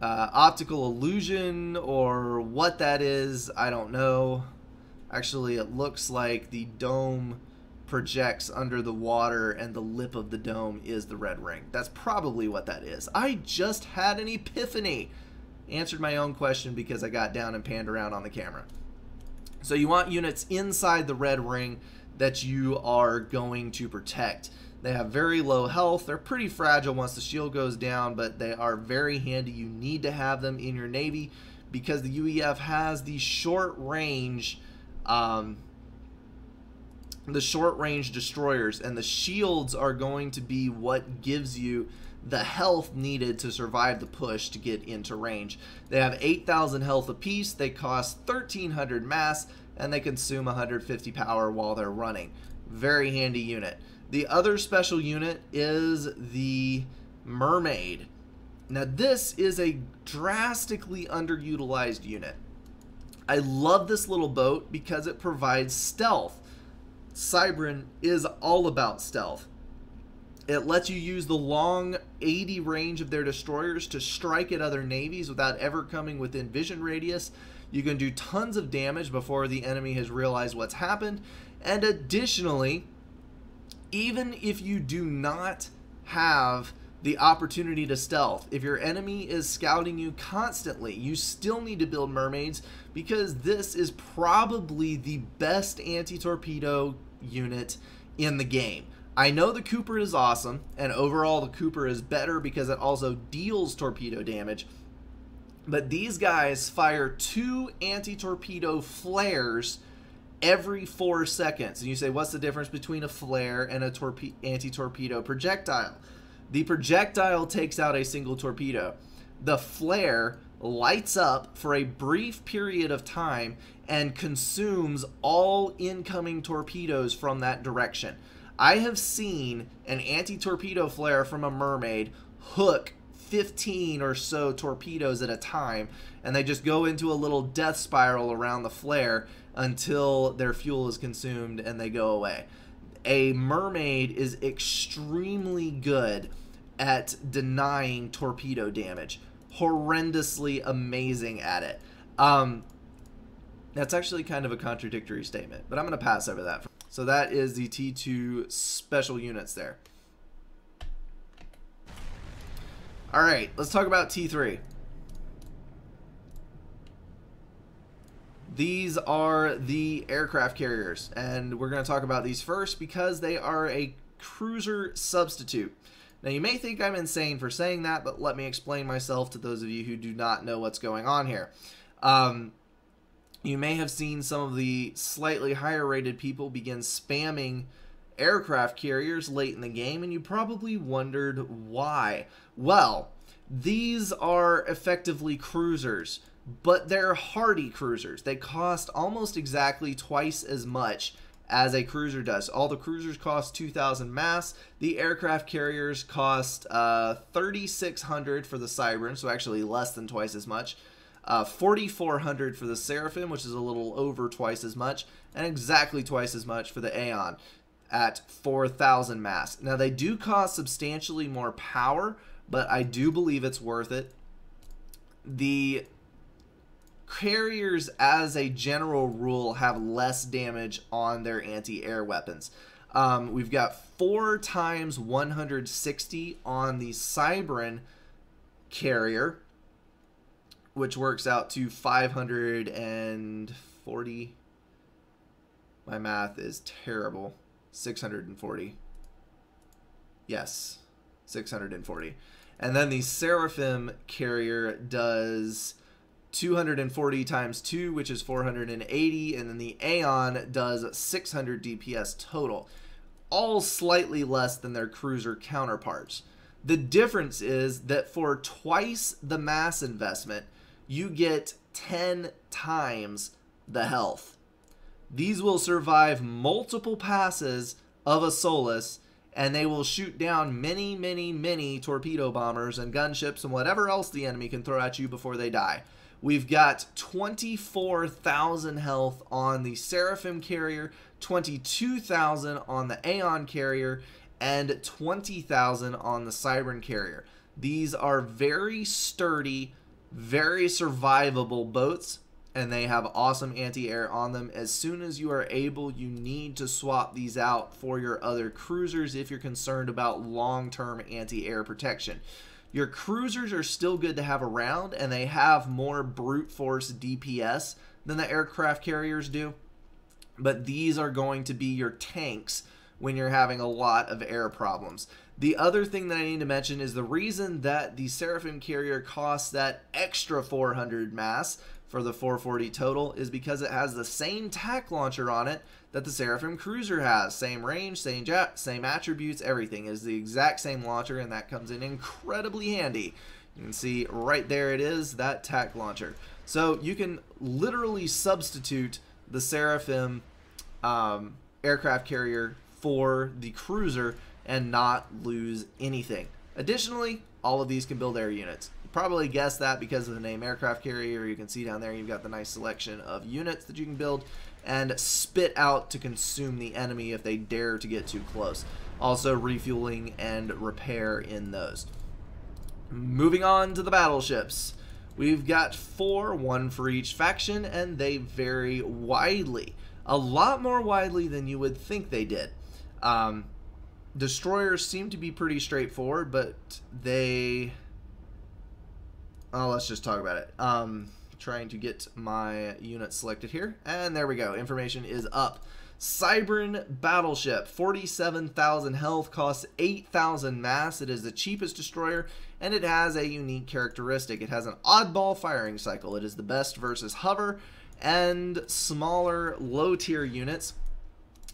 uh, optical illusion or what that is, I don't know. Actually, it looks like the dome projects under the water and the lip of the dome is the red ring. That's probably what that is. I just had an epiphany. Answered my own question because I got down and panned around on the camera. So you want units inside the red ring that you are going to protect. They have very low health. They're pretty fragile once the shield goes down, but they are very handy. You need to have them in your Navy because the UEF has the short range um, the short range destroyers and the shields are going to be what gives you the health needed to survive the push to get into range. They have 8,000 health apiece, they cost 1,300 mass, and they consume 150 power while they're running. Very handy unit. The other special unit is the Mermaid. Now this is a drastically underutilized unit. I love this little boat because it provides stealth. Cybran is all about stealth. It lets you use the long 80 range of their destroyers to strike at other navies without ever coming within vision radius. You can do tons of damage before the enemy has realized what's happened. And additionally, even if you do not have the opportunity to stealth. If your enemy is scouting you constantly, you still need to build mermaids because this is probably the best anti-torpedo unit in the game. I know the Cooper is awesome, and overall the Cooper is better because it also deals torpedo damage, but these guys fire two anti-torpedo flares every four seconds. And you say, what's the difference between a flare and a torpe- anti-torpedo projectile? The projectile takes out a single torpedo. The flare lights up for a brief period of time and consumes all incoming torpedoes from that direction. I have seen an anti-torpedo flare from a mermaid hook 15 or so torpedoes at a time and they just go into a little death spiral around the flare until their fuel is consumed and they go away. A mermaid is extremely good at denying torpedo damage. horrendously amazing at it. Um, that's actually kind of a contradictory statement, but I'm going to pass over that. So that is the T2 special units there. All right, let's talk about T3. These are the aircraft carriers, and we're going to talk about these first because they are a cruiser substitute. Now, you may think I'm insane for saying that, but let me explain myself to those of you who do not know what's going on here. Um, you may have seen some of the slightly higher rated people begin spamming aircraft carriers late in the game, and you probably wondered why. Well, these are effectively cruisers, but they're hardy cruisers. They cost almost exactly twice as much as a cruiser does. All the cruisers cost 2,000 mass. The aircraft carriers cost uh, 3,600 for the Cybran, so actually less than twice as much. Uh, 4,400 for the Seraphim, which is a little over twice as much, and exactly twice as much for the Aeon at 4,000 mass. Now they do cost substantially more power, but I do believe it's worth it. The carriers, as a general rule, have less damage on their anti-air weapons. Um, we've got four times 160 on the Cybran carrier, which works out to 540. My math is terrible. 640. Yes, 640. And then the Seraphim carrier does 240 times 2, which is 480, and then the Aeon does 600 DPS total, all slightly less than their cruiser counterparts. The difference is that for twice the mass investment, you get 10 times the health. These will survive multiple passes of a Solace, and they will shoot down many, many, many torpedo bombers and gunships and whatever else the enemy can throw at you before they die. We've got 24,000 health on the Seraphim carrier, 22,000 on the Aeon carrier, and 20,000 on the Cybran carrier. These are very sturdy, very survivable boats, and they have awesome anti-air on them. As soon as you are able, you need to swap these out for your other cruisers if you're concerned about long-term anti-air protection. Your cruisers are still good to have around, and they have more brute force DPS than the aircraft carriers do. But these are going to be your tanks when you're having a lot of air problems. The other thing that I need to mention is the reason that the Seraphim carrier costs that extra 400 mass for the 440 total is because it has the same tac launcher on it that the Seraphim Cruiser has. Same range, same jet, same attributes, everything is the exact same launcher, and that comes in incredibly handy. You can see right there it is, that tac launcher. So you can literally substitute the Seraphim um, aircraft carrier for the cruiser and not lose anything. Additionally, all of these can build air units probably guessed that because of the name aircraft carrier. You can see down there you've got the nice selection of units that you can build and spit out to consume the enemy if they dare to get too close. Also refueling and repair in those. Moving on to the battleships. We've got four, one for each faction, and they vary widely. A lot more widely than you would think they did. Um, destroyers seem to be pretty straightforward, but they Oh, let's just talk about it. Um, trying to get my unit selected here. And there we go. Information is up. Cybran Battleship, 47,000 health, costs 8,000 mass. It is the cheapest destroyer, and it has a unique characteristic. It has an oddball firing cycle. It is the best versus hover and smaller low-tier units.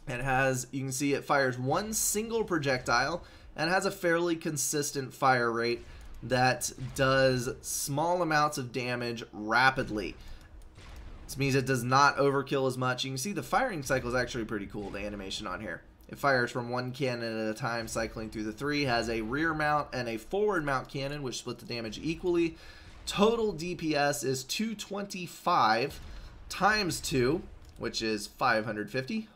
It has, you can see it fires one single projectile and has a fairly consistent fire rate that does small amounts of damage rapidly. This means it does not overkill as much. You can see the firing cycle is actually pretty cool, the animation on here. It fires from one cannon at a time, cycling through the three. Has a rear mount and a forward mount cannon, which split the damage equally. Total DPS is 225 times 2, which is 550.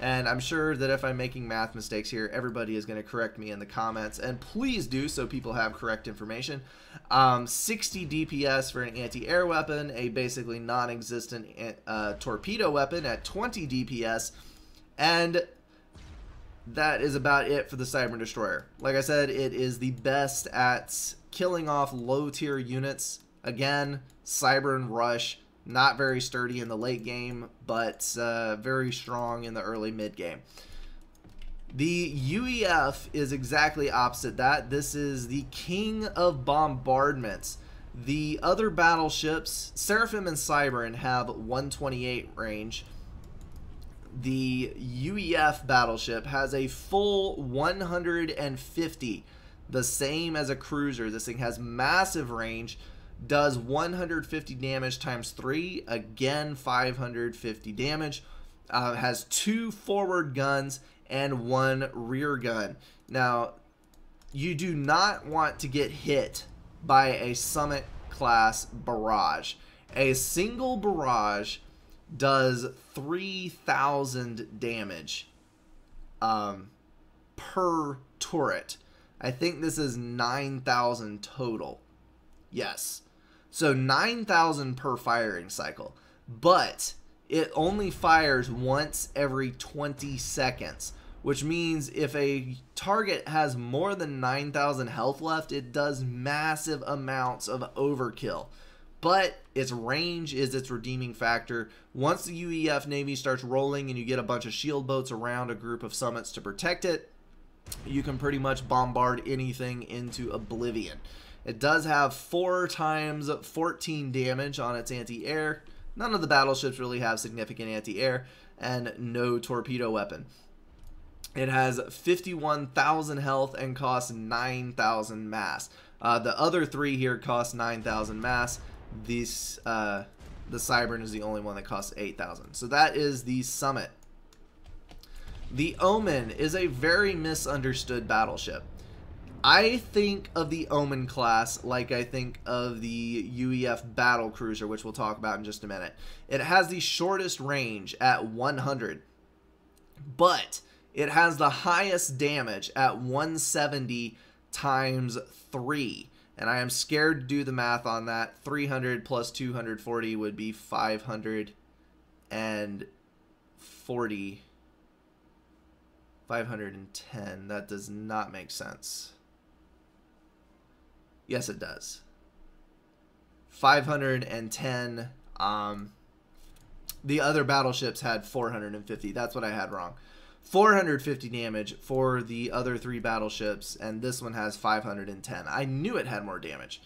And I'm sure that if I'm making math mistakes here, everybody is going to correct me in the comments. And please do so people have correct information. Um, 60 DPS for an anti-air weapon, a basically non-existent uh, torpedo weapon at 20 DPS. And that is about it for the Cybran Destroyer. Like I said, it is the best at killing off low tier units. Again, Cybran Rush, not very sturdy in the late game, but uh, very strong in the early mid game. The UEF is exactly opposite that. This is the king of bombardments. The other battleships, Seraphim and Cybran, have 128 range the UEF battleship has a full 150, the same as a cruiser. This thing has massive range, does 150 damage times 3, again 550 damage, uh, has two forward guns and one rear gun. Now, you do not want to get hit by a Summit class barrage. A single barrage does 3,000 damage um, per turret. I think this is 9,000 total. Yes. So 9,000 per firing cycle. But it only fires once every 20 seconds, which means if a target has more than 9,000 health left, it does massive amounts of overkill but its range is its redeeming factor. Once the UEF Navy starts rolling and you get a bunch of shield boats around a group of summits to protect it, you can pretty much bombard anything into oblivion. It does have 4 times 14 damage on its anti-air. None of the battleships really have significant anti-air, and no torpedo weapon. It has 51,000 health and costs 9,000 mass. Uh, the other three here cost 9,000 mass this uh, the Cybran is the only one that costs 8,000. So that is the Summit. The Omen is a very misunderstood battleship. I think of the Omen class like I think of the UEF battle cruiser, which we'll talk about in just a minute. It has the shortest range at 100, but it has the highest damage at 170 times 3. And I am scared to do the math on that. 300 plus 240 would be 540. 510. That does not make sense. Yes, it does. 510. Um, the other battleships had 450. That's what I had wrong. 450 damage for the other three battleships, and this one has 510. I knew it had more damage.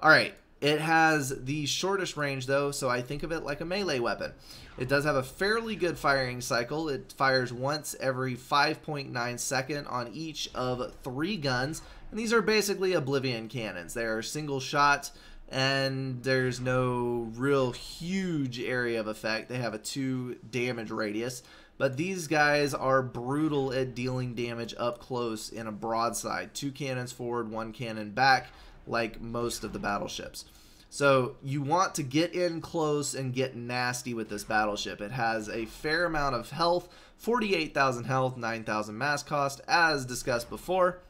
All right, it has the shortest range though, so I think of it like a melee weapon. It does have a fairly good firing cycle. It fires once every 5.9 second on each of three guns, and these are basically Oblivion cannons. They are single shot, and there's no real huge area of effect. They have a two damage radius. But these guys are brutal at dealing damage up close in a broadside. Two cannons forward, one cannon back, like most of the battleships. So you want to get in close and get nasty with this battleship. It has a fair amount of health, 48,000 health, 9,000 mass cost, as discussed before.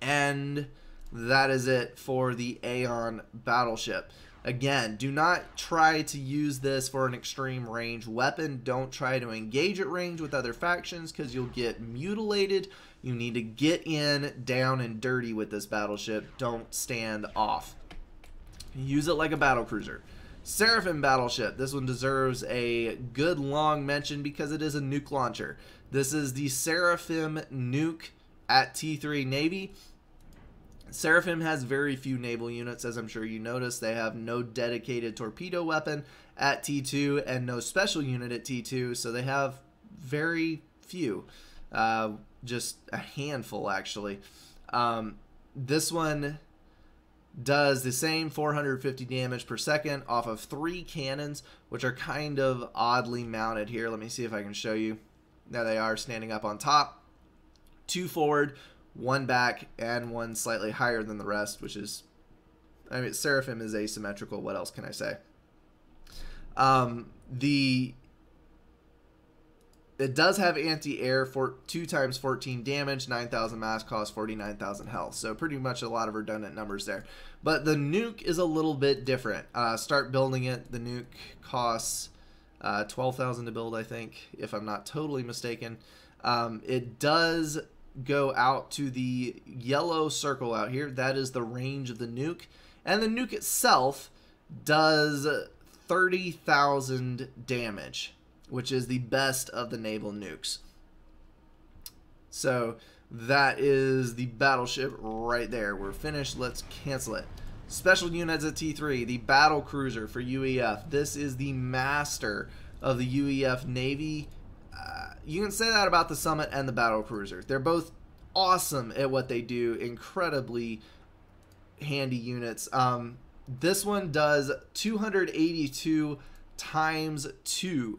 And that is it for the Aeon battleship. Again, do not try to use this for an extreme range weapon. Don't try to engage at range with other factions because you'll get mutilated. You need to get in, down, and dirty with this battleship. Don't stand off. Use it like a battle cruiser. Seraphim battleship. This one deserves a good long mention because it is a nuke launcher. This is the Seraphim nuke at T3 Navy. Seraphim has very few naval units, as I'm sure you noticed. They have no dedicated torpedo weapon at T2 and no special unit at T2, so they have very few. Uh, just a handful, actually. Um, this one does the same 450 damage per second off of three cannons, which are kind of oddly mounted here. Let me see if I can show you. There they are standing up on top. Two forward, one back and one slightly higher than the rest, which is, I mean, Seraphim is asymmetrical. What else can I say? Um, the it does have anti-air for 2 times 14 damage, 9,000 mass cost, 49,000 health. So pretty much a lot of redundant numbers there. But the nuke is a little bit different. Uh, start building it. The nuke costs uh, 12,000 to build, I think, if I'm not totally mistaken. Um, it does go out to the yellow circle out here. That is the range of the nuke. And the nuke itself does 30,000 damage which is the best of the naval nukes. So that is the battleship right there. We're finished. Let's cancel it. Special units at T3, the battle cruiser for UEF. This is the master of the UEF Navy. Uh, you can say that about the Summit and the battle cruiser. They're both awesome at what they do, incredibly handy units. Um, this one does 282 times 2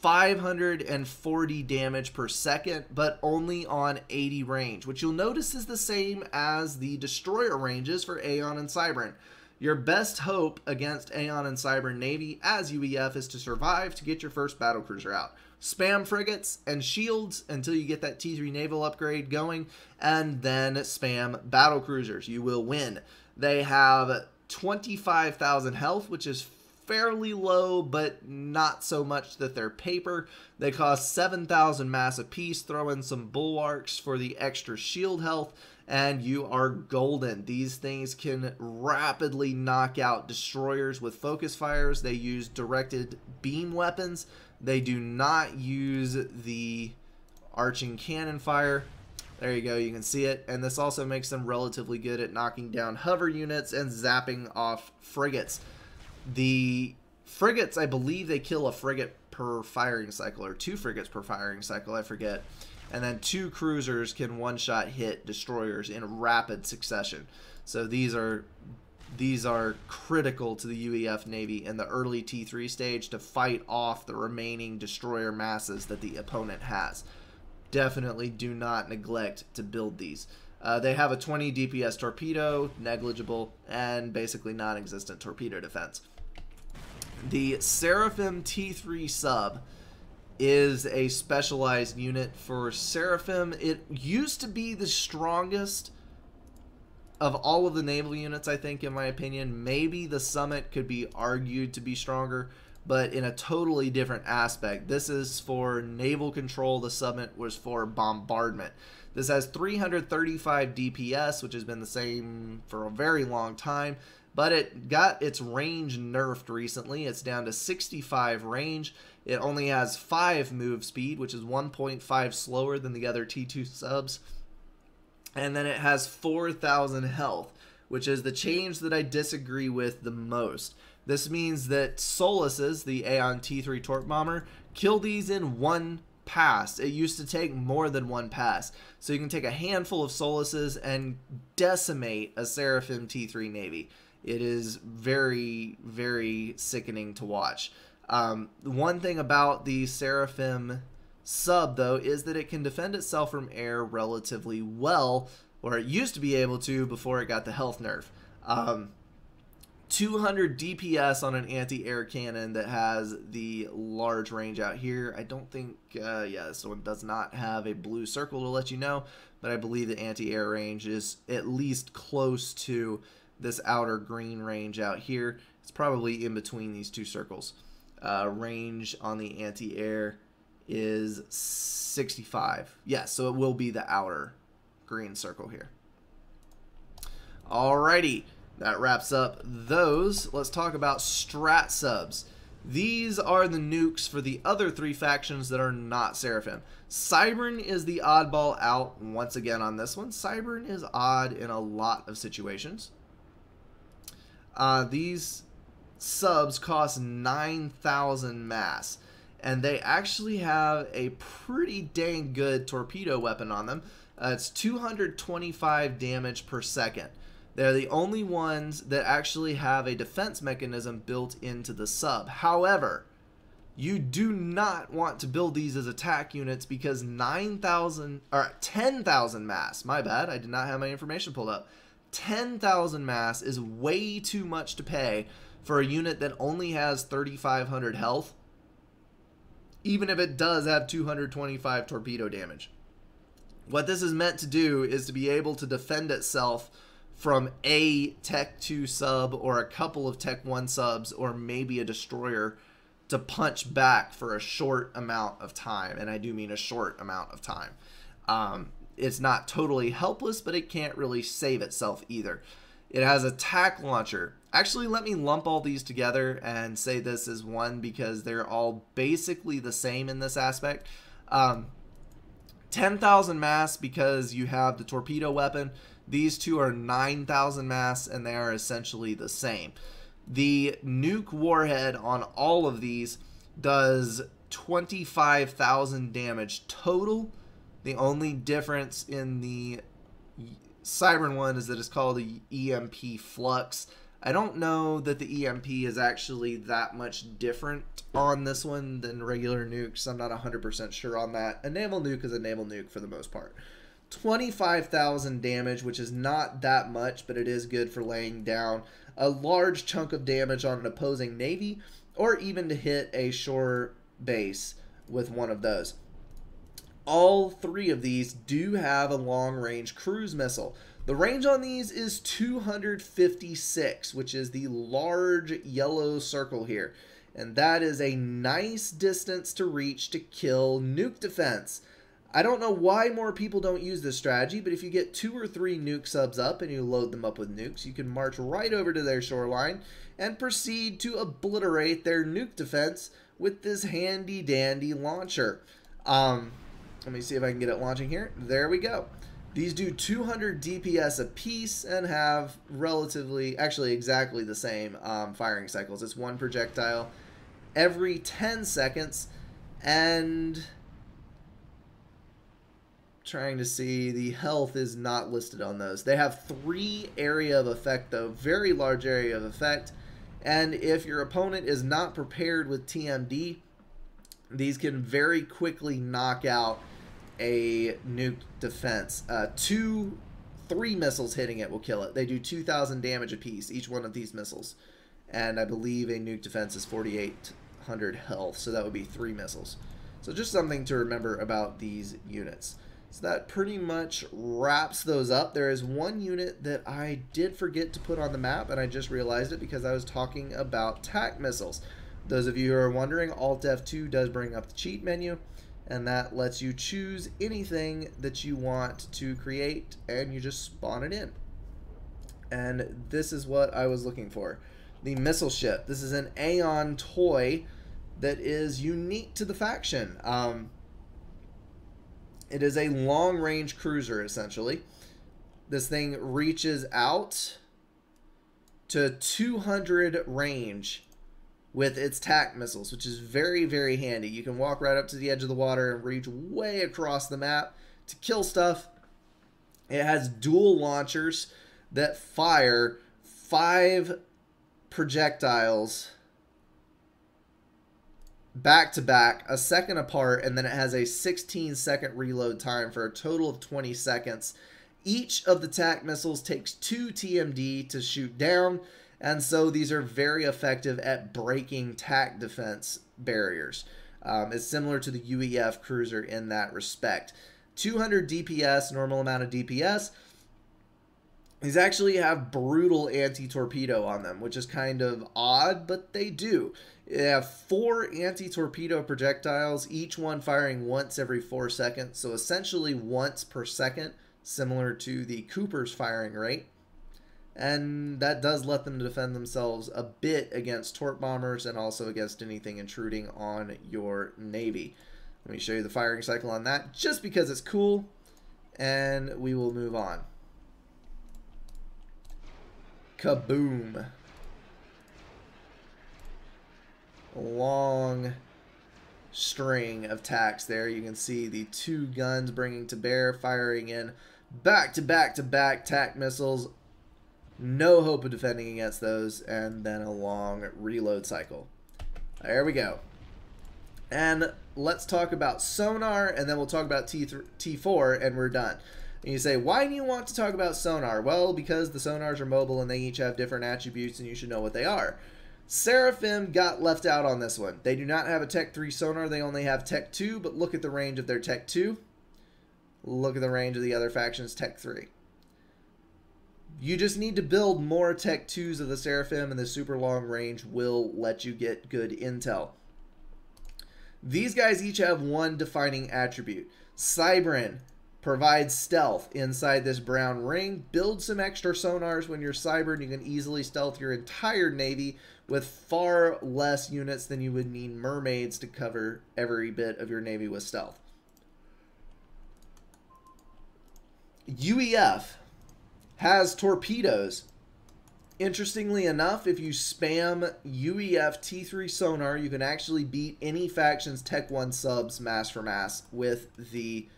540 damage per second, but only on 80 range, which you'll notice is the same as the destroyer ranges for Aeon and Cybran. Your best hope against Aeon and Cybran Navy as UEF is to survive to get your first battlecruiser out. Spam frigates and shields until you get that T3 naval upgrade going, and then spam battle cruisers. You will win. They have 25,000 health, which is fairly low, but not so much that they're paper. They cost 7,000 mass apiece. Throw in some bulwarks for the extra shield health, and you are golden. These things can rapidly knock out destroyers with focus fires. They use directed beam weapons. They do not use the arching cannon fire. There you go, you can see it. And this also makes them relatively good at knocking down hover units and zapping off frigates. The frigates, I believe they kill a frigate per firing cycle, or two frigates per firing cycle, I forget. And then two cruisers can one shot hit destroyers in rapid succession. So these are these are critical to the UEF Navy in the early T3 stage to fight off the remaining destroyer masses that the opponent has. Definitely do not neglect to build these. Uh, they have a 20 DPS torpedo, negligible, and basically non existent torpedo defense. The Seraphim T3 sub is a specialized unit for Seraphim. It used to be the strongest of all of the naval units, I think, in my opinion. Maybe the Summit could be argued to be stronger, but in a totally different aspect. This is for naval control, the Summit was for bombardment. This has 335 DPS, which has been the same for a very long time but it got its range nerfed recently. It's down to 65 range. It only has 5 move speed, which is 1.5 slower than the other T2 subs. And then it has 4,000 health, which is the change that I disagree with the most. This means that Solaces, the Aeon T3 Torp Bomber, kill these in one pass. It used to take more than one pass. So you can take a handful of Solaces and decimate a Seraphim T3 Navy. It is very, very sickening to watch. Um, one thing about the Seraphim sub, though, is that it can defend itself from air relatively well, or it used to be able to before it got the health nerf. Um, 200 DPS on an anti-air cannon that has the large range out here. I don't think, uh, yeah, this one does not have a blue circle to let you know, but I believe the anti-air range is at least close to this outer green range out here. It's probably in between these two circles. Uh, range on the anti-air is 65. Yes, yeah, so it will be the outer green circle here. Alrighty, that wraps up those. Let's talk about strat subs. These are the nukes for the other three factions that are not Seraphim. Cybran is the oddball out once again on this one. Cybran is odd in a lot of situations. Uh, these subs cost 9,000 mass. And they actually have a pretty dang good torpedo weapon on them. Uh, it's 225 damage per second. They're the only ones that actually have a defense mechanism built into the sub. However, you do not want to build these as attack units because 9,000 or 10,000 mass. My bad, I did not have my information pulled up. 10,000 mass is way too much to pay for a unit that only has 3,500 health. Even if it does have 225 torpedo damage. What this is meant to do is to be able to defend itself from a Tech 2 sub or a couple of Tech 1 subs or maybe a destroyer to punch back for a short amount of time. And I do mean a short amount of time. Um, it's not totally helpless, but it can't really save itself either. It has a TAC launcher. Actually, let me lump all these together and say this is one because they're all basically the same in this aspect. Um, 10,000 mass because you have the torpedo weapon. These two are 9,000 mass and they are essentially the same. The nuke warhead on all of these does 25,000 damage total. The only difference in the Cybran one is that it's called the EMP Flux. I don't know that the EMP is actually that much different on this one than regular nukes. I'm not 100% sure on that. A naval nuke is a naval nuke for the most part. 25,000 damage, which is not that much, but it is good for laying down a large chunk of damage on an opposing navy, or even to hit a shore base with one of those. All three of these do have a long range cruise missile. The range on these is 256, which is the large yellow circle here. And that is a nice distance to reach to kill nuke defense. I don't know why more people don't use this strategy, but if you get two or three nuke subs up and you load them up with nukes, you can march right over to their shoreline and proceed to obliterate their nuke defense with this handy dandy launcher. Um, let me see if I can get it launching here. There we go. These do 200 DPS a piece and have relatively, actually exactly the same um, firing cycles. It's one projectile every 10 seconds and trying to see the health is not listed on those. They have three area of effect though, very large area of effect. And if your opponent is not prepared with TMD, these can very quickly knock out a nuke defense. Uh, two, three missiles hitting it will kill it. They do 2,000 damage apiece, each one of these missiles. And I believe a nuke defense is 4,800 health, so that would be three missiles. So just something to remember about these units. So that pretty much wraps those up. There is one unit that I did forget to put on the map, and I just realized it because I was talking about TAC missiles. Those of you who are wondering, Alt F2 does bring up the cheat menu, and that lets you choose anything that you want to create, and you just spawn it in. And this is what I was looking for. The missile ship. This is an Aeon toy that is unique to the faction. Um, it is a long range cruiser, essentially. This thing reaches out to 200 range with its TAC missiles, which is very, very handy. You can walk right up to the edge of the water and reach way across the map to kill stuff. It has dual launchers that fire five projectiles back to back, a second apart, and then it has a 16 second reload time for a total of 20 seconds. Each of the TAC missiles takes 2 TMD to shoot down, and so these are very effective at breaking TAC defense barriers. Um, it's similar to the UEF cruiser in that respect. 200 DPS, normal amount of DPS. These actually have brutal anti-torpedo on them, which is kind of odd, but they do. They have four anti-torpedo projectiles, each one firing once every four seconds, so essentially once per second, similar to the Cooper's firing rate. And that does let them defend themselves a bit against torp bombers and also against anything intruding on your navy. Let me show you the firing cycle on that, just because it's cool, and we will move on. Kaboom. long string of TACs there. You can see the two guns bringing to bear, firing in back to back to back TAC missiles. No hope of defending against those, and then a long reload cycle. There we go. And let's talk about sonar, and then we'll talk about T T4, and we're done. And you say, why do you want to talk about sonar? Well, because the sonars are mobile and they each have different attributes, and you should know what they are. Seraphim got left out on this one. They do not have a Tech 3 sonar. They only have Tech 2, but look at the range of their Tech 2. Look at the range of the other factions, Tech 3. You just need to build more Tech 2s of the Seraphim, and the super long range will let you get good intel. These guys each have one defining attribute. Cybran provides stealth inside this brown ring. Build some extra sonars when you're Cybran. You can easily stealth your entire navy with far less units than you would need mermaids to cover every bit of your navy with stealth. UEF has torpedoes. Interestingly enough, if you spam UEF T3 sonar, you can actually beat any faction's Tech 1 subs mass for mass with the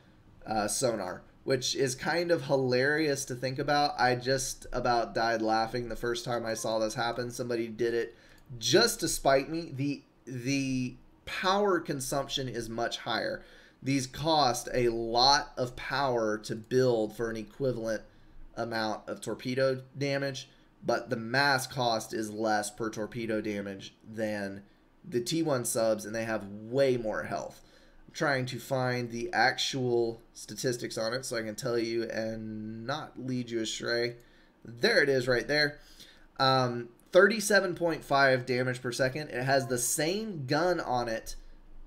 uh, sonar, which is kind of hilarious to think about. I just about died laughing the first time I saw this happen. Somebody did it just to spite me. The the power consumption is much higher. These cost a lot of power to build for an equivalent amount of torpedo damage, but the mass cost is less per torpedo damage than the T1 subs, and they have way more health. I'm trying to find the actual statistics on it so I can tell you and not lead you astray. There it is right there. Um, 37.5 damage per second. It has the same gun on it,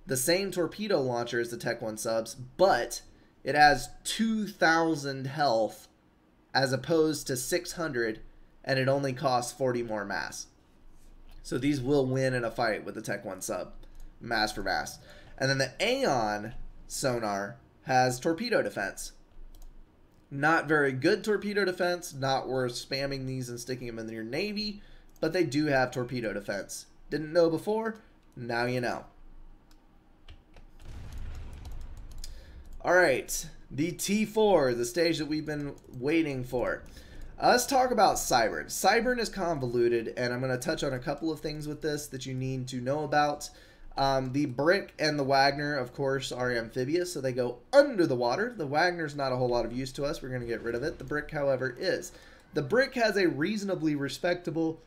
the same torpedo launcher as the Tech 1 subs, but it has 2,000 health as opposed to 600, and it only costs 40 more mass. So these will win in a fight with the Tech 1 sub, mass for mass. And then the Aeon sonar has torpedo defense. Not very good torpedo defense, not worth spamming these and sticking them in your navy but they do have torpedo defense. Didn't know before? Now you know. Alright, the T4, the stage that we've been waiting for. Uh, let's talk about Cybran. Cybran is convoluted, and I'm going to touch on a couple of things with this that you need to know about. Um, the Brick and the Wagner, of course, are amphibious, so they go under the water. The Wagner's not a whole lot of use to us. We're going to get rid of it. The Brick, however, is. The Brick has a reasonably respectable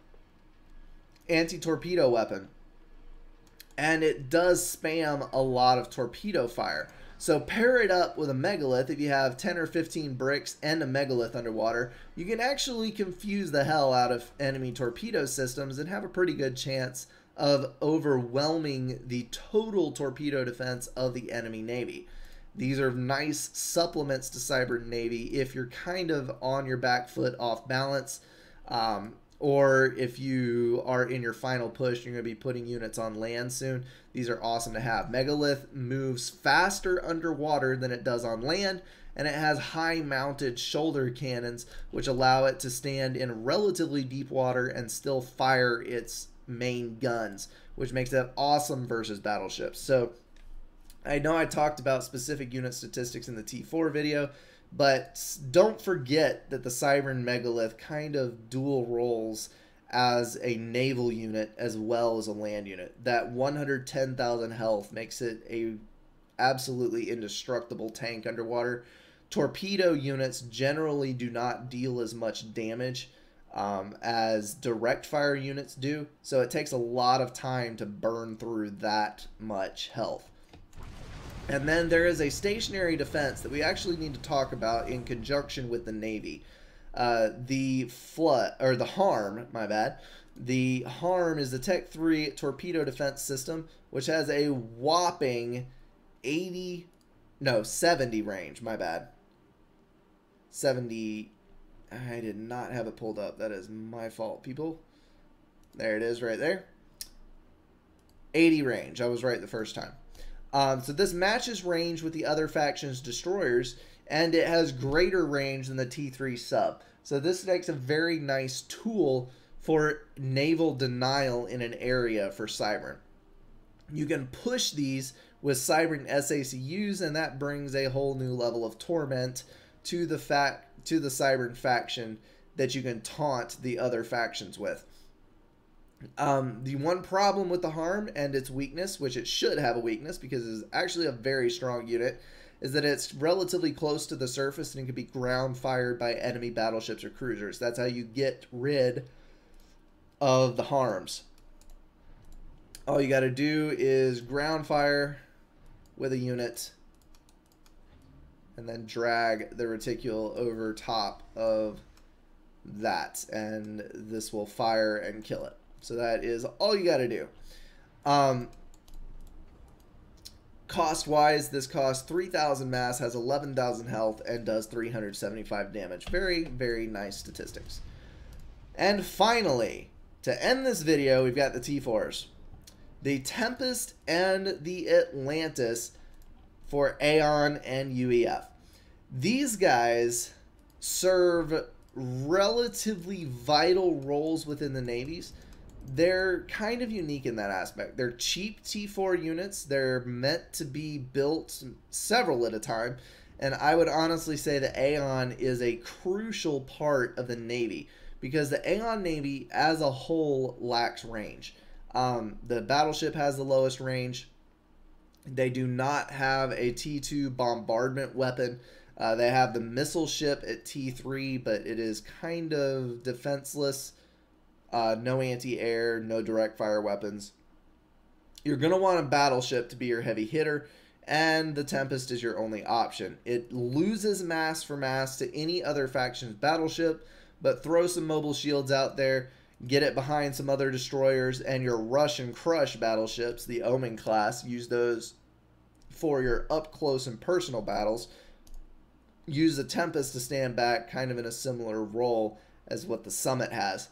anti-torpedo weapon. And it does spam a lot of torpedo fire. So pair it up with a megalith. If you have 10 or 15 bricks and a megalith underwater, you can actually confuse the hell out of enemy torpedo systems and have a pretty good chance of overwhelming the total torpedo defense of the enemy navy. These are nice supplements to Cybran Navy if you're kind of on your back foot off balance. Um, or if you are in your final push, you're going to be putting units on land soon. These are awesome to have. Megalith moves faster underwater than it does on land, and it has high mounted shoulder cannons, which allow it to stand in relatively deep water and still fire its main guns, which makes it awesome versus battleships. So I know I talked about specific unit statistics in the T4 video. But don't forget that the Cybran Megalith kind of dual roles as a naval unit as well as a land unit. That 110,000 health makes it a absolutely indestructible tank underwater. Torpedo units generally do not deal as much damage um, as direct fire units do, so it takes a lot of time to burn through that much health. And then there is a stationary defense that we actually need to talk about in conjunction with the Navy. Uh, the flood or the harm, my bad. The harm is the Tech 3 torpedo defense system, which has a whopping 80, no, 70 range, my bad. 70, I did not have it pulled up. That is my fault, people. There it is right there. 80 range. I was right the first time. Um, so this matches range with the other faction's destroyers, and it has greater range than the T3 sub. So this makes a very nice tool for naval denial in an area for Cybran. You can push these with Cybran SACUs, and that brings a whole new level of torment to the fact to the Cybran faction that you can taunt the other factions with. Um, the one problem with the harm and its weakness, which it should have a weakness because it's actually a very strong unit, is that it's relatively close to the surface and it can be ground fired by enemy battleships or cruisers. That's how you get rid of the harms. all you got to do is ground fire with a unit and then drag the reticule over top of that and this will fire and kill it. So that is all you got to do. Um, cost wise, this costs 3,000 mass, has 11,000 health, and does 375 damage. Very, very nice statistics. And finally, to end this video, we've got the T4s. The Tempest and the Atlantis for Aeon and UEF. These guys serve relatively vital roles within the navies. They're kind of unique in that aspect. They're cheap T4 units. They're meant to be built several at a time. And I would honestly say that Aeon is a crucial part of the Navy because the Aeon Navy as a whole lacks range. Um, the battleship has the lowest range. They do not have a T2 bombardment weapon. Uh, they have the missile ship at T3, but it is kind of defenseless. Uh, no anti air, no direct fire weapons. You're going to want a battleship to be your heavy hitter, and the Tempest is your only option. It loses mass for mass to any other faction's battleship, but throw some mobile shields out there, get it behind some other destroyers, and your rush and crush battleships, the Omen class, use those for your up close and personal battles use the Tempest to stand back, kind of in a similar role as what the Summit has.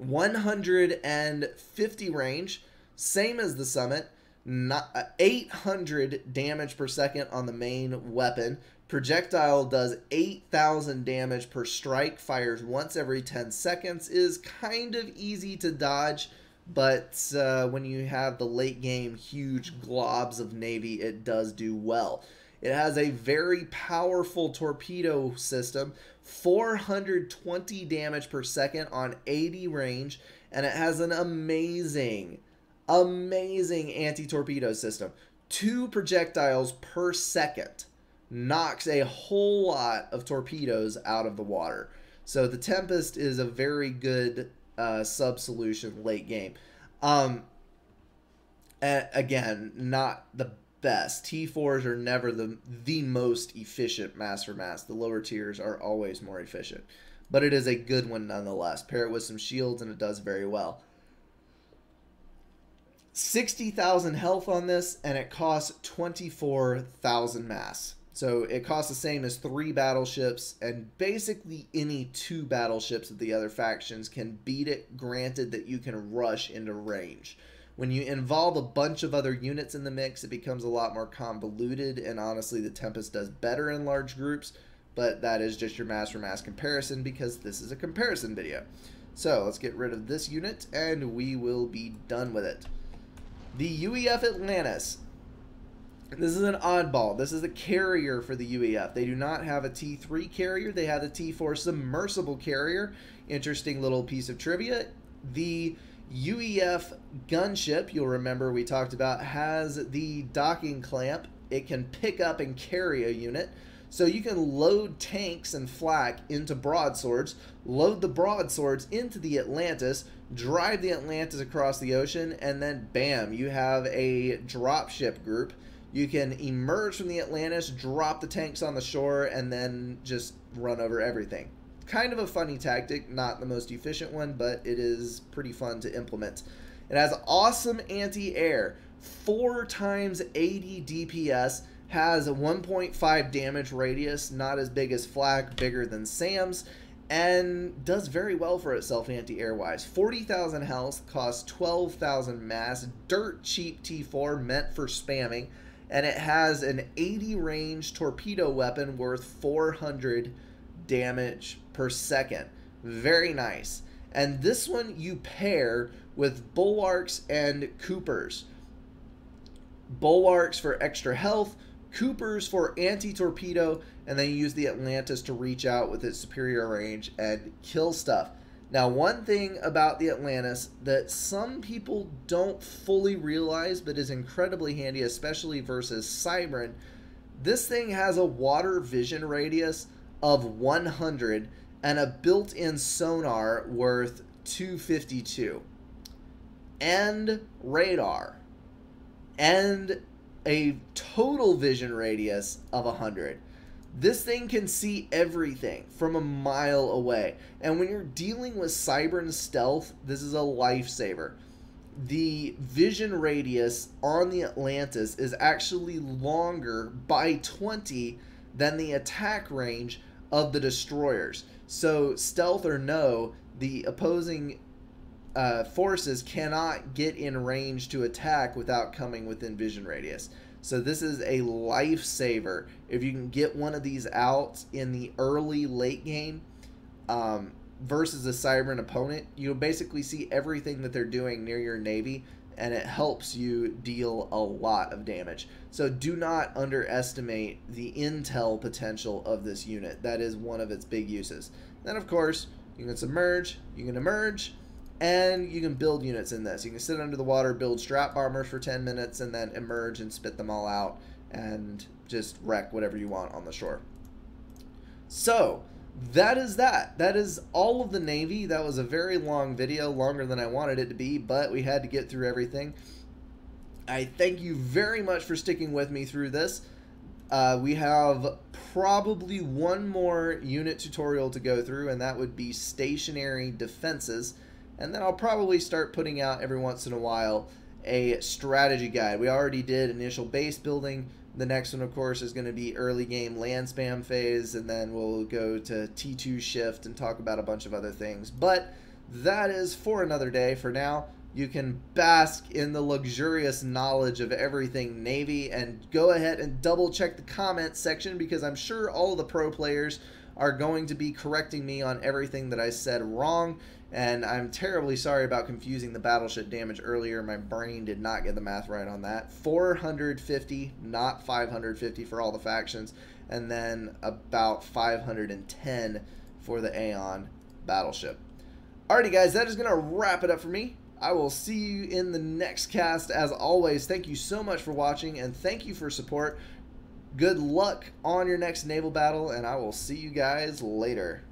150 range, same as the Summit. Not, uh, 800 damage per second on the main weapon. Projectile does 8,000 damage per strike, fires once every 10 seconds, is kind of easy to dodge, but uh, when you have the late game huge globs of Navy, it does do well. It has a very powerful torpedo system, 420 damage per second on 80 range, and it has an amazing, amazing anti torpedo system. Two projectiles per second knocks a whole lot of torpedoes out of the water. So the Tempest is a very good uh, sub solution late game. Um, again, not the best. T4s are never the the most efficient mass for mass. The lower tiers are always more efficient. But it is a good one nonetheless. Pair it with some shields and it does very well. 60,000 health on this and it costs 24,000 mass. So it costs the same as three battleships, and basically any two battleships of the other factions can beat it, granted that you can rush into range. When you involve a bunch of other units in the mix, it becomes a lot more convoluted, and honestly, the Tempest does better in large groups, but that is just your mass for mass comparison because this is a comparison video. So let's get rid of this unit, and we will be done with it. The UEF Atlantis. This is an oddball. This is a carrier for the UEF. They do not have a T3 carrier. They have the T4 submersible carrier. Interesting little piece of trivia. The UEF gunship, you'll remember we talked about, has the docking clamp. It can pick up and carry a unit. So you can load tanks and flak into broadswords, load the broadswords into the Atlantis, drive the Atlantis across the ocean, and then bam, you have a dropship group. You can emerge from the Atlantis, drop the tanks on the shore, and then just run over everything kind of a funny tactic, not the most efficient one, but it is pretty fun to implement. It has awesome anti-air, 4 times 80 DPS, has a 1.5 damage radius, not as big as Flak, bigger than SAMs, and does very well for itself anti-air wise. 40,000 health, costs 12,000 mass, dirt cheap T4 meant for spamming, and it has an 80 range torpedo weapon worth 400 damage per second. Very nice. And this one you pair with Bulwarks and Coopers. Bulwarks for extra health, Coopers for anti-torpedo, and then you use the Atlantis to reach out with its superior range and kill stuff. Now, one thing about the Atlantis that some people don't fully realize but is incredibly handy, especially versus Cybran, this thing has a water vision radius of 100 and a built-in sonar worth 252. and radar and a total vision radius of 100. This thing can see everything from a mile away. And when you're dealing with Cybran stealth, this is a lifesaver. The vision radius on the Atlantis is actually longer by 20 than the attack range of the destroyers. So, stealth or no, the opposing uh, forces cannot get in range to attack without coming within vision radius. So this is a lifesaver. If you can get one of these out in the early late game um, versus a Cybran opponent, you'll basically see everything that they're doing near your navy, and it helps you deal a lot of damage. So do not underestimate the intel potential of this unit. That is one of its big uses. Then of course, you can submerge, you can emerge, and you can build units in this. You can sit under the water, build strat bombers for 10 minutes, and then emerge and spit them all out and just wreck whatever you want on the shore. So, that is that. That is all of the Navy. That was a very long video, longer than I wanted it to be, but we had to get through everything. I thank you very much for sticking with me through this. Uh, we have probably one more unit tutorial to go through, and that would be stationary defenses and then I'll probably start putting out every once in a while a strategy guide. We already did initial base building. The next one, of course, is going to be early game land spam phase, and then we'll go to T2 shift and talk about a bunch of other things. But that is for another day. For now, you can bask in the luxurious knowledge of everything Navy and go ahead and double check the comments section because I'm sure all the pro players are going to be correcting me on everything that I said wrong. And I'm terribly sorry about confusing the battleship damage earlier. My brain did not get the math right on that. 450, not 550 for all the factions. And then about 510 for the Aeon battleship. Alrighty, guys, that is going to wrap it up for me. I will see you in the next cast. As always, thank you so much for watching and thank you for support. Good luck on your next naval battle, and I will see you guys later.